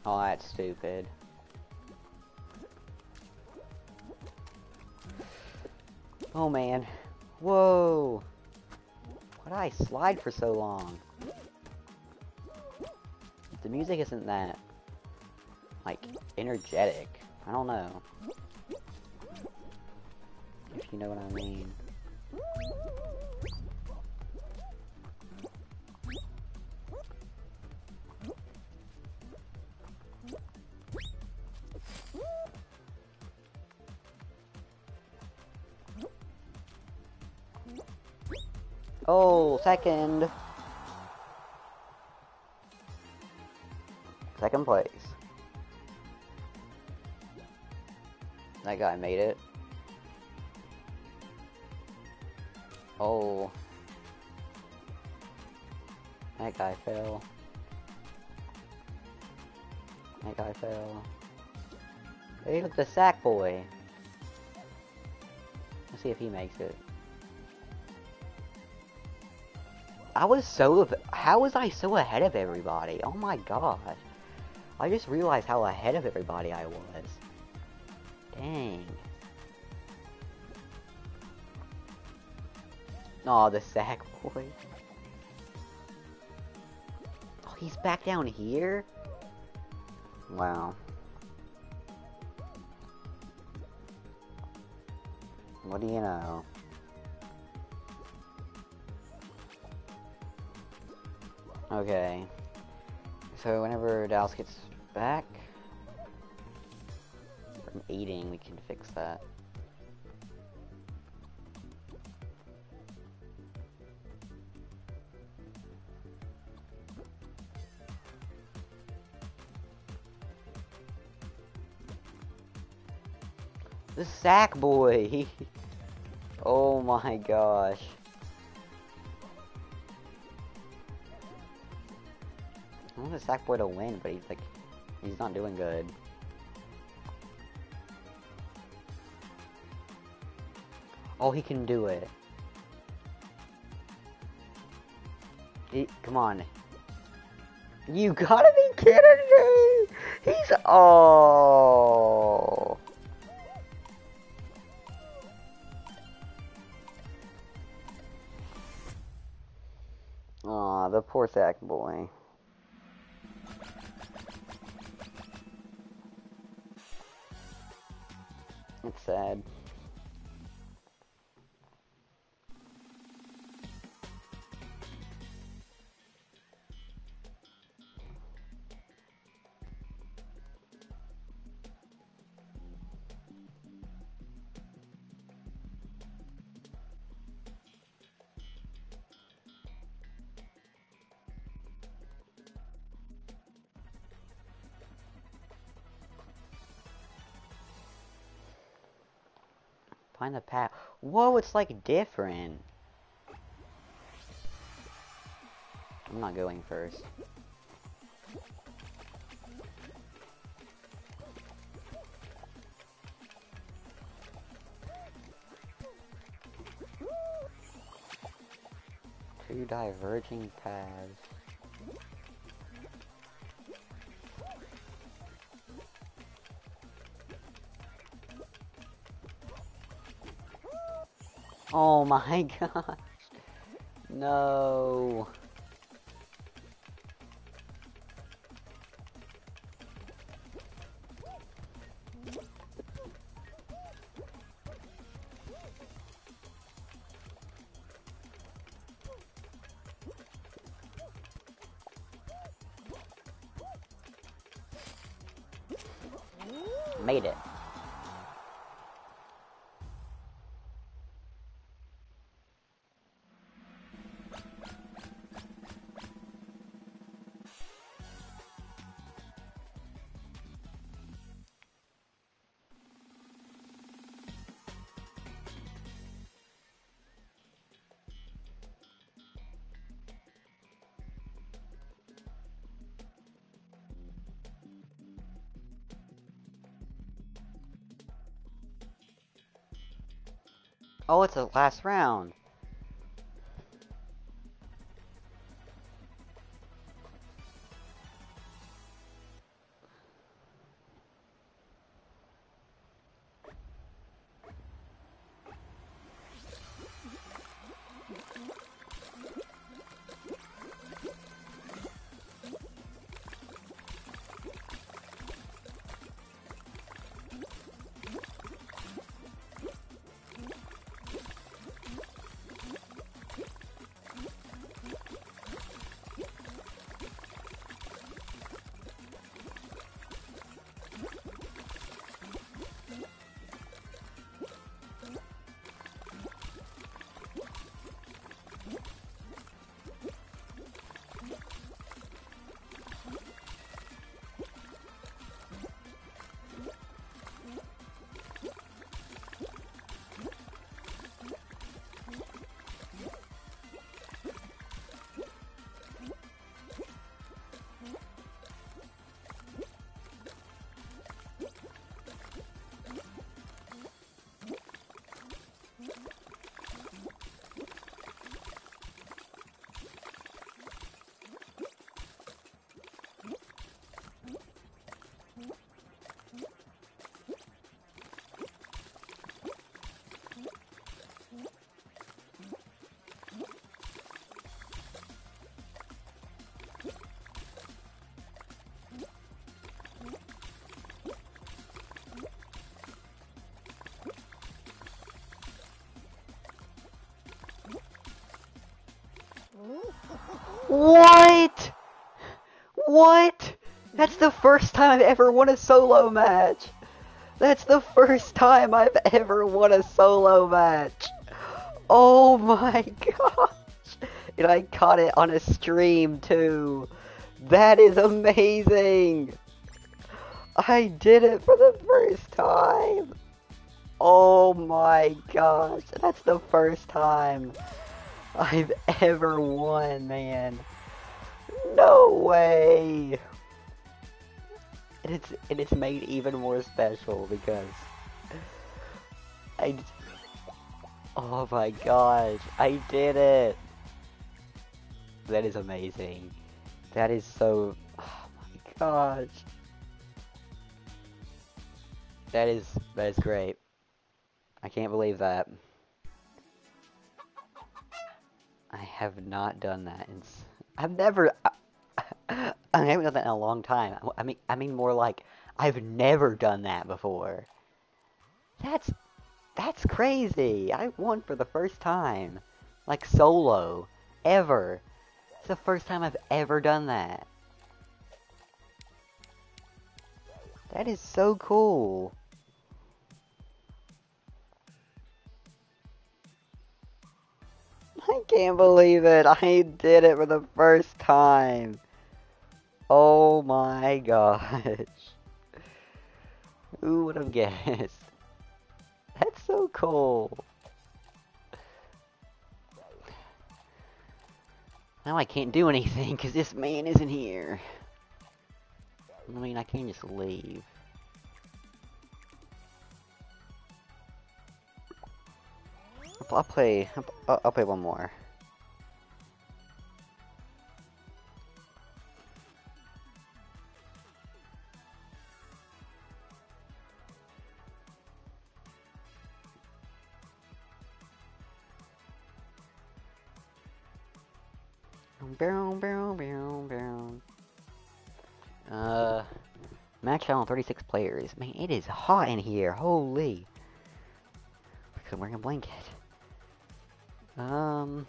Oh, that's stupid. Oh man. Whoa! Why did I slide for so long? The music isn't that, like, energetic. I don't know. If you know what I mean. Second. Second place. That guy made it. Oh. That guy fell. That guy fell. Hey, look, the Sackboy. Let's see if he makes it. I was so. How was I so ahead of everybody? Oh my god. I just realized how ahead of everybody I was. Dang. Aw, oh, the sack boy. Oh, he's back down here? Wow. What do you know? Okay. So whenever Dallas gets back from eating, we can fix that. The Sackboy! (laughs) oh my gosh. I want the Sackboy to win, but he's like, he's not doing good. Oh, he can do it. He, come on. You gotta be kidding me! He's, oh. Aw, the poor Sackboy. It's sad. Find the path. Whoa, it's like different. I'm not going first. Two diverging paths. Oh my (laughs) god. No. Made it. Oh, it's the last round. What? What? That's the first time I've ever won a solo match. That's the first time I've ever won a solo match. Oh my (laughs) gosh. And I caught it on a stream too. That is amazing. I did it for the first time. Oh my gosh. That's the first time. I've ever won, man. No way. And it's and it's made even more special because I. Oh my gosh! I did it. That is amazing. That is so. Oh my gosh. That is that is great. I can't believe that. I have not done that. In, I've never. I, (laughs) I haven't done that in a long time. I mean, I mean more like I've never done that before. That's that's crazy. I won for the first time, like solo, ever. It's the first time I've ever done that. That is so cool. I can't believe it. I did it for the first time. Oh my gosh. Who would have guessed? That's so cool. Now I can't do anything because this man isn't here. I mean, I can't just leave. I'll play. I'll, I'll play one more. Bow, bow, bow, bow. Uh, match on 36 players. Man, it is hot in here. Holy. Because I'm wearing a blanket. Um.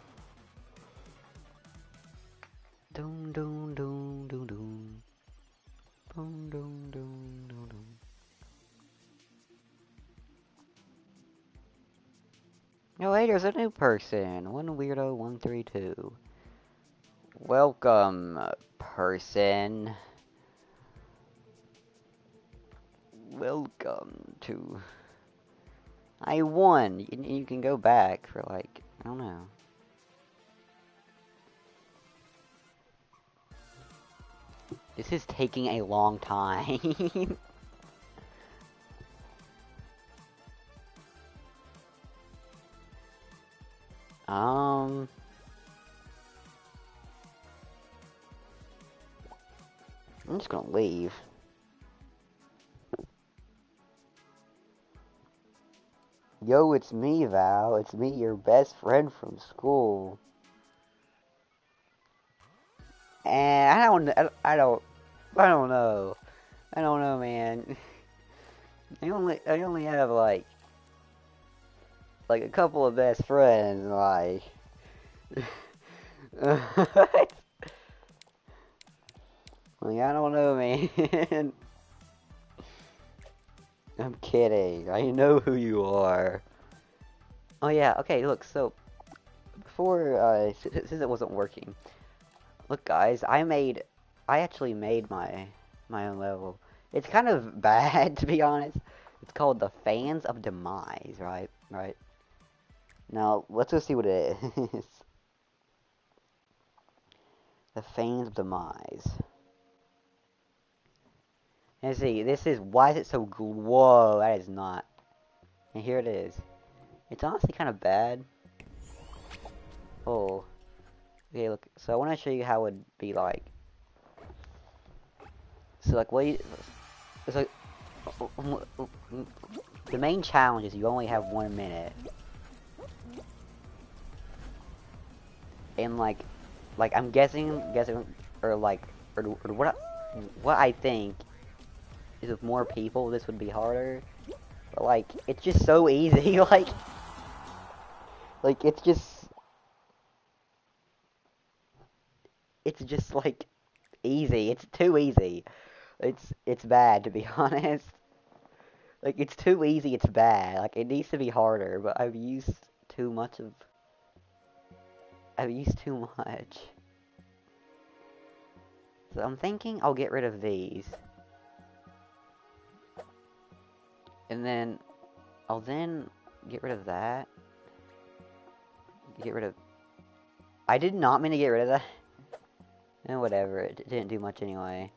Doom, doom, doom, doom, doom. Boom, doom, doom, doom, doom. No, oh, hey, there's a new person. One weirdo, one three two. Welcome, person. Welcome to. I won, you can go back for like I don't know. This is taking a long time. (laughs) it's me, Val. It's me, your best friend from school. And I don't, I don't, I don't know. I don't know, man. (laughs) I only, I only have like, like a couple of best friends, like. (laughs) like I don't know, man. (laughs) I'm kidding. I know who you are. Oh yeah, okay, look, so before uh since it wasn't working. Look guys, I made I actually made my my own level. It's kind of (laughs) bad to be honest. It's called the Fans of Demise, right? Right. Now, let's go see what it is. (laughs) the Fans of Demise. And see, this is, why is it so, whoa, that is not. And here it is. It's honestly kind of bad. Oh. Okay, look, so I want to show you how it would be like. So like, what you, it's like, the main challenge is you only have one minute. And like, like I'm guessing, guessing, or like, or, or what, what I think is with more people, this would be harder. But, like, it's just so easy, (laughs) like... Like, it's just... It's just, like, easy. It's too easy. It's, it's bad, to be (laughs) honest. Like, it's too easy, it's bad. Like, it needs to be harder, but I've used too much of... I've used too much. So I'm thinking I'll get rid of these. And then, I'll then get rid of that. Get rid of... I did not mean to get rid of that. And whatever, it didn't do much anyway.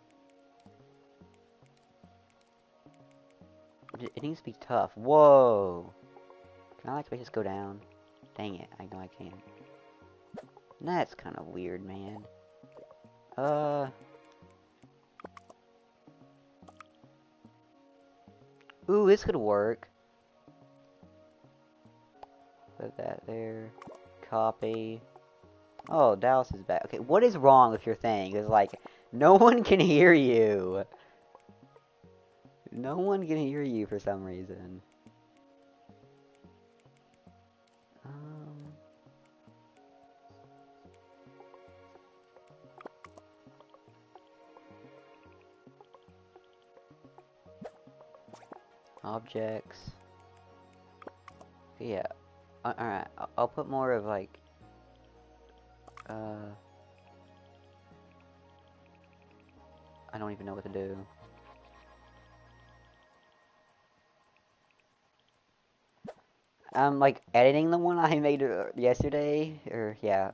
It needs to be tough. Whoa! Can I like just go down? Dang it, I know I can. That's kind of weird, man. Uh... Ooh, this could work. Put that there. Copy. Oh, Dallas is back. Okay, what is wrong with your thing? Because, like, no (laughs) one can hear you. No one can hear you for some reason. Um... objects. Yeah. Uh, alright, I'll put more of like... Uh... I don't even know what to do. I'm like editing the one I made uh, yesterday, or yeah,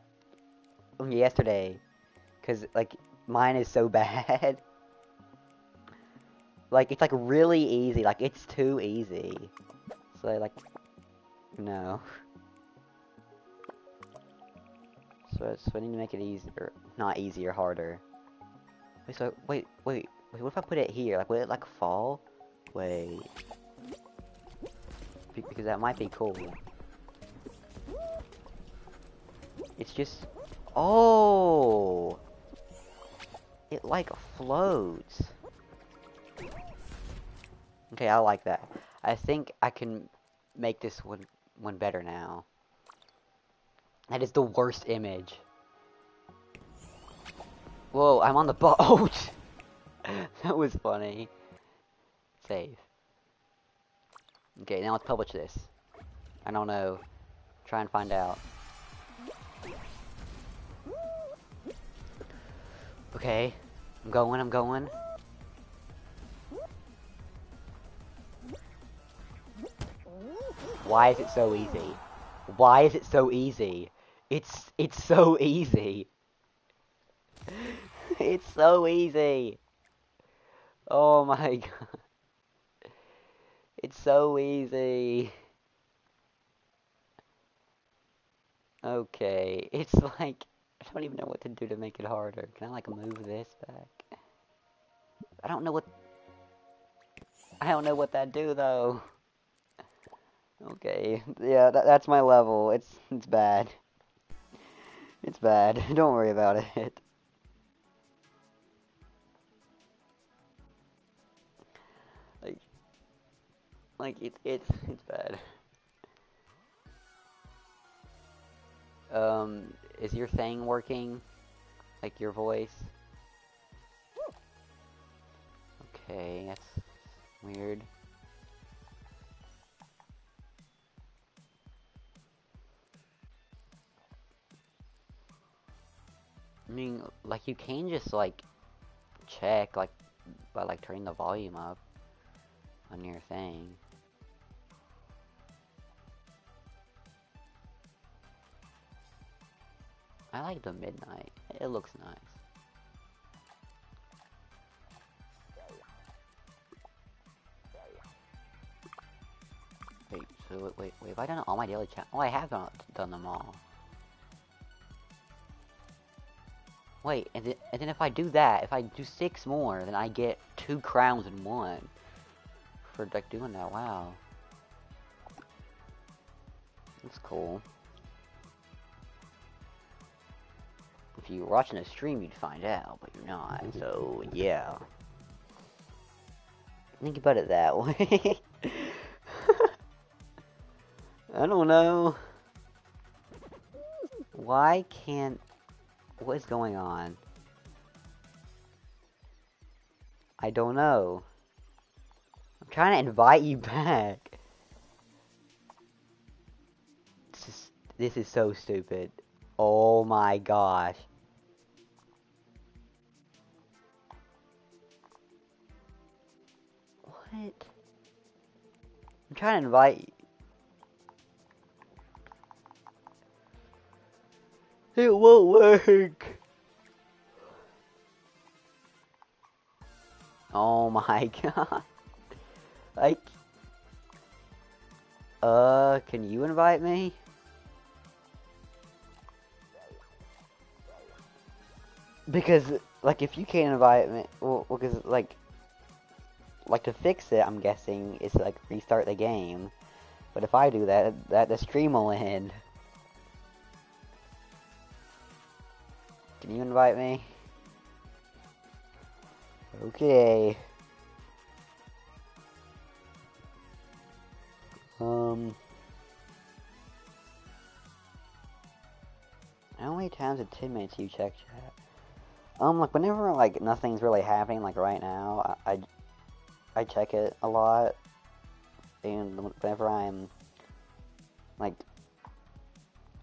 yesterday, cause like mine is so (laughs) bad. Like, it's, like, really easy. Like, it's too easy. So, like, no. (laughs) So, so I need to make it easier. Not easier, harder. Wait, so, wait, wait. Wait, what if I put it here? Like, will it, like, fall? Wait. Be because that might be cool. It's just... Oh! It, like, floats. Okay, I like that. I think I can make this one, one better now. That is the worst image. Whoa, I'm on the boat! (laughs) that was funny. Save. Okay, now let's publish this. I don't know. try and find out. Okay. I'm going, I'm going. Why is it so easy? Why is it so easy? It's it's so easy. (laughs) It's so easy. Oh my (laughs) god. It's so easy. Okay, it's like I don't even know what to do to make it harder. Can I like move this back? I don't know what I don't know what that do though. Okay, yeah, that, that's my level. It's it's bad. It's bad. (laughs) Don't worry about it. Like, like it, it's it's bad. Um, is your thing working? Like your voice? Okay, that's weird. I mean, like you can just like check like by like turning the volume up on your thing. I like the midnight. It looks nice. Wait, so wait, wait, wait, have I done all my daily chat? Oh, I have done, done them all. Wait, and then, and then if I do that, if I do six more, then I get two crowns in one. For like doing that, wow. That's cool. If you were watching a stream, you'd find out, but you're not, so (laughs) yeah. Think about it that way. (laughs) I don't know. Why can't what is going on? I don't know. I'm trying to invite you (laughs) back. This is, this is so stupid. Oh my gosh. What? I'm trying to invite It won't work. Oh my (laughs) god. Like, uh, can you invite me? Because, like, if you can't invite me, well, because, like, like to fix it, I'm guessing, is like restart the game. But if I do that, that the stream will end. Can you invite me? Okay. Um. How many times 10 minutes you check chat? Um, like, whenever, like, nothing's really happening, like, right now, I, I, I check it a lot. And whenever I'm, like,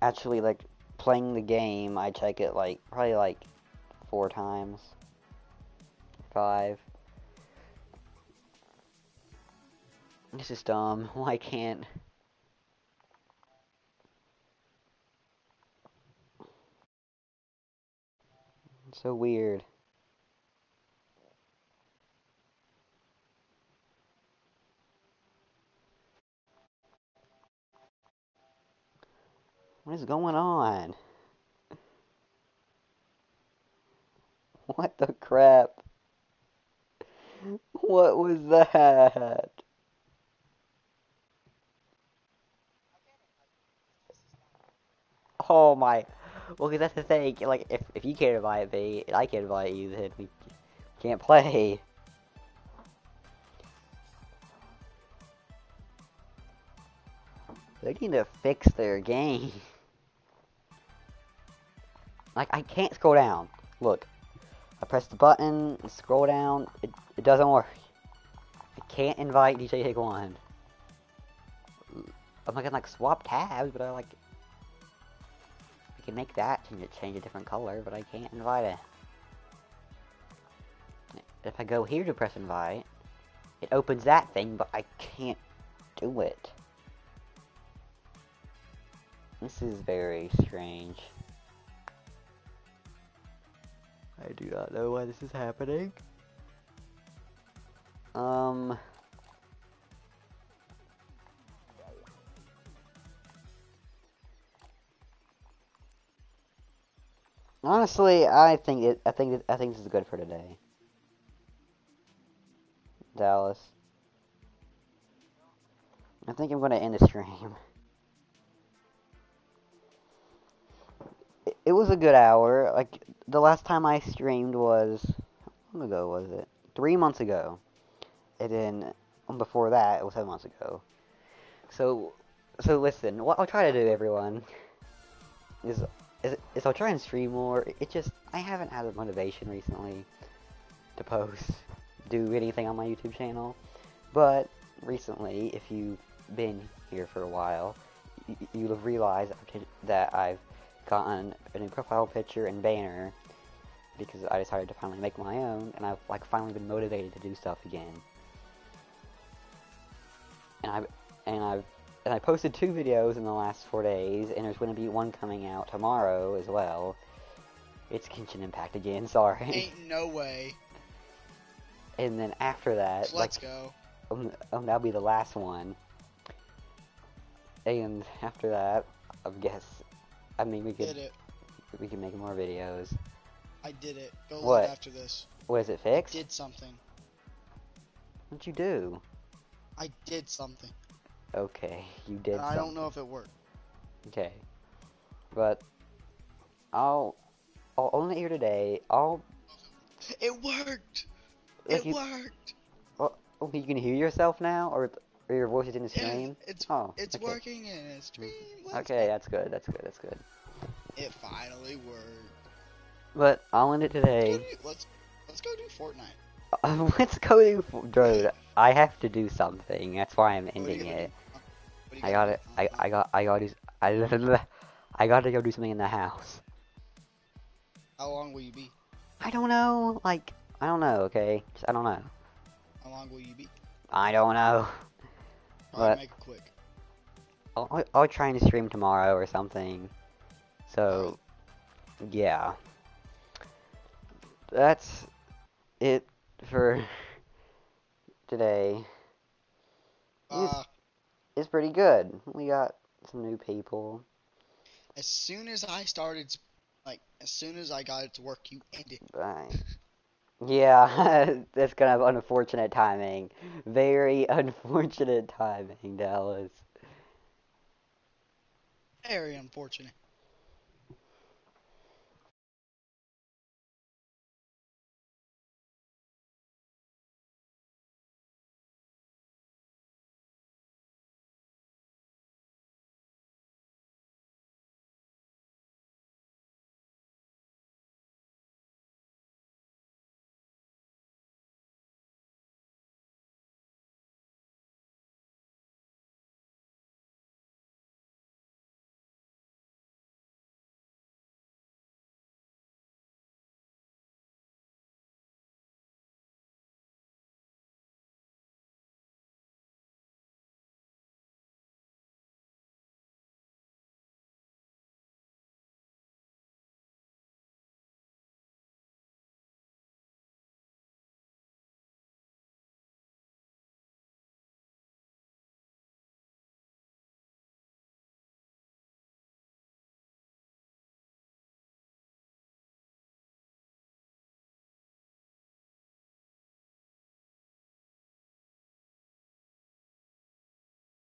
actually, like, playing the game, I check it like probably like four times, five. This is dumb. (laughs) Why can't? So weird. What is going on? (laughs) What the crap? What was that? Oh my. Well, cause that's the thing. Like, if, if you can't invite me, and I can't invite you, then we can't play. They need to fix their game. Like, I can't scroll down. Look. I press the button, scroll down, it, it doesn't work. I can't invite DJ Hig 1. I'm can like swap tabs, but I like, I can make that change, change a different color, but I can't invite it. If I go here to press invite, it opens that thing, but I can't do it. This is very strange. I do not know why this is happening. Um... Honestly, I think it. I think. I think this is good for today. Dallas. I think I'm going to end the stream. (laughs) It, was a good hour. Like the last time I streamed was how long ago was it? Three months ago, and then um, before that it was seven months ago. So, so listen. What I'll try to do, everyone, is is, is I'll try and stream more. It just I haven't had the motivation recently to post, do anything on my YouTube channel. But recently, if you've been here for a while, you'll have realized that I've gotten a new profile picture and banner because I decided to finally make my own, and I've like finally been motivated to do stuff again. And I've and I've and I posted two videos in the last four days, and there's going to be one coming out tomorrow as well. It's Genshin Impact again, (laughs) sorry. Ain't no way. And then after that, let's like, go. Um, um, that'll be the last one. And after that, I guess, I mean, we could, we can make more videos. I did it. Go What? live after this. What is it fixed? Did something. What'd you do? I did something. Okay, you did. And I don't know if it worked. Okay, but I'll, I'll own it here today. I'll. It worked. Like it you, worked. oh, you can hear yourself now, or your voice is in the stream. it's Oh, it's okay. working in a stream. Let's Okay, that's good. That's good. That's good. It finally worked. But I'll end it Let's go today. do, let's let's go do Fortnite. Uh, (laughs) let's go do, dude. I have to do something. That's why I'm What are you ending it. do? Huh? What are you I got it. I I got I got to I (laughs) I got to go do something in the house. How long will you be? I don't know. Like I don't know. Okay, Just, I don't know. How long will you be? I don't know. What? make it quick. I'll, I'll- try and stream tomorrow or something. So yeah, that's it for today. Uh, It's pretty good. We got some new people. as soon as I started, like as soon as I got it to work, you ended. Right. (laughs) Yeah, (laughs) that's kind of unfortunate timing. Very (laughs) unfortunate timing, Dallas. Very unfortunate.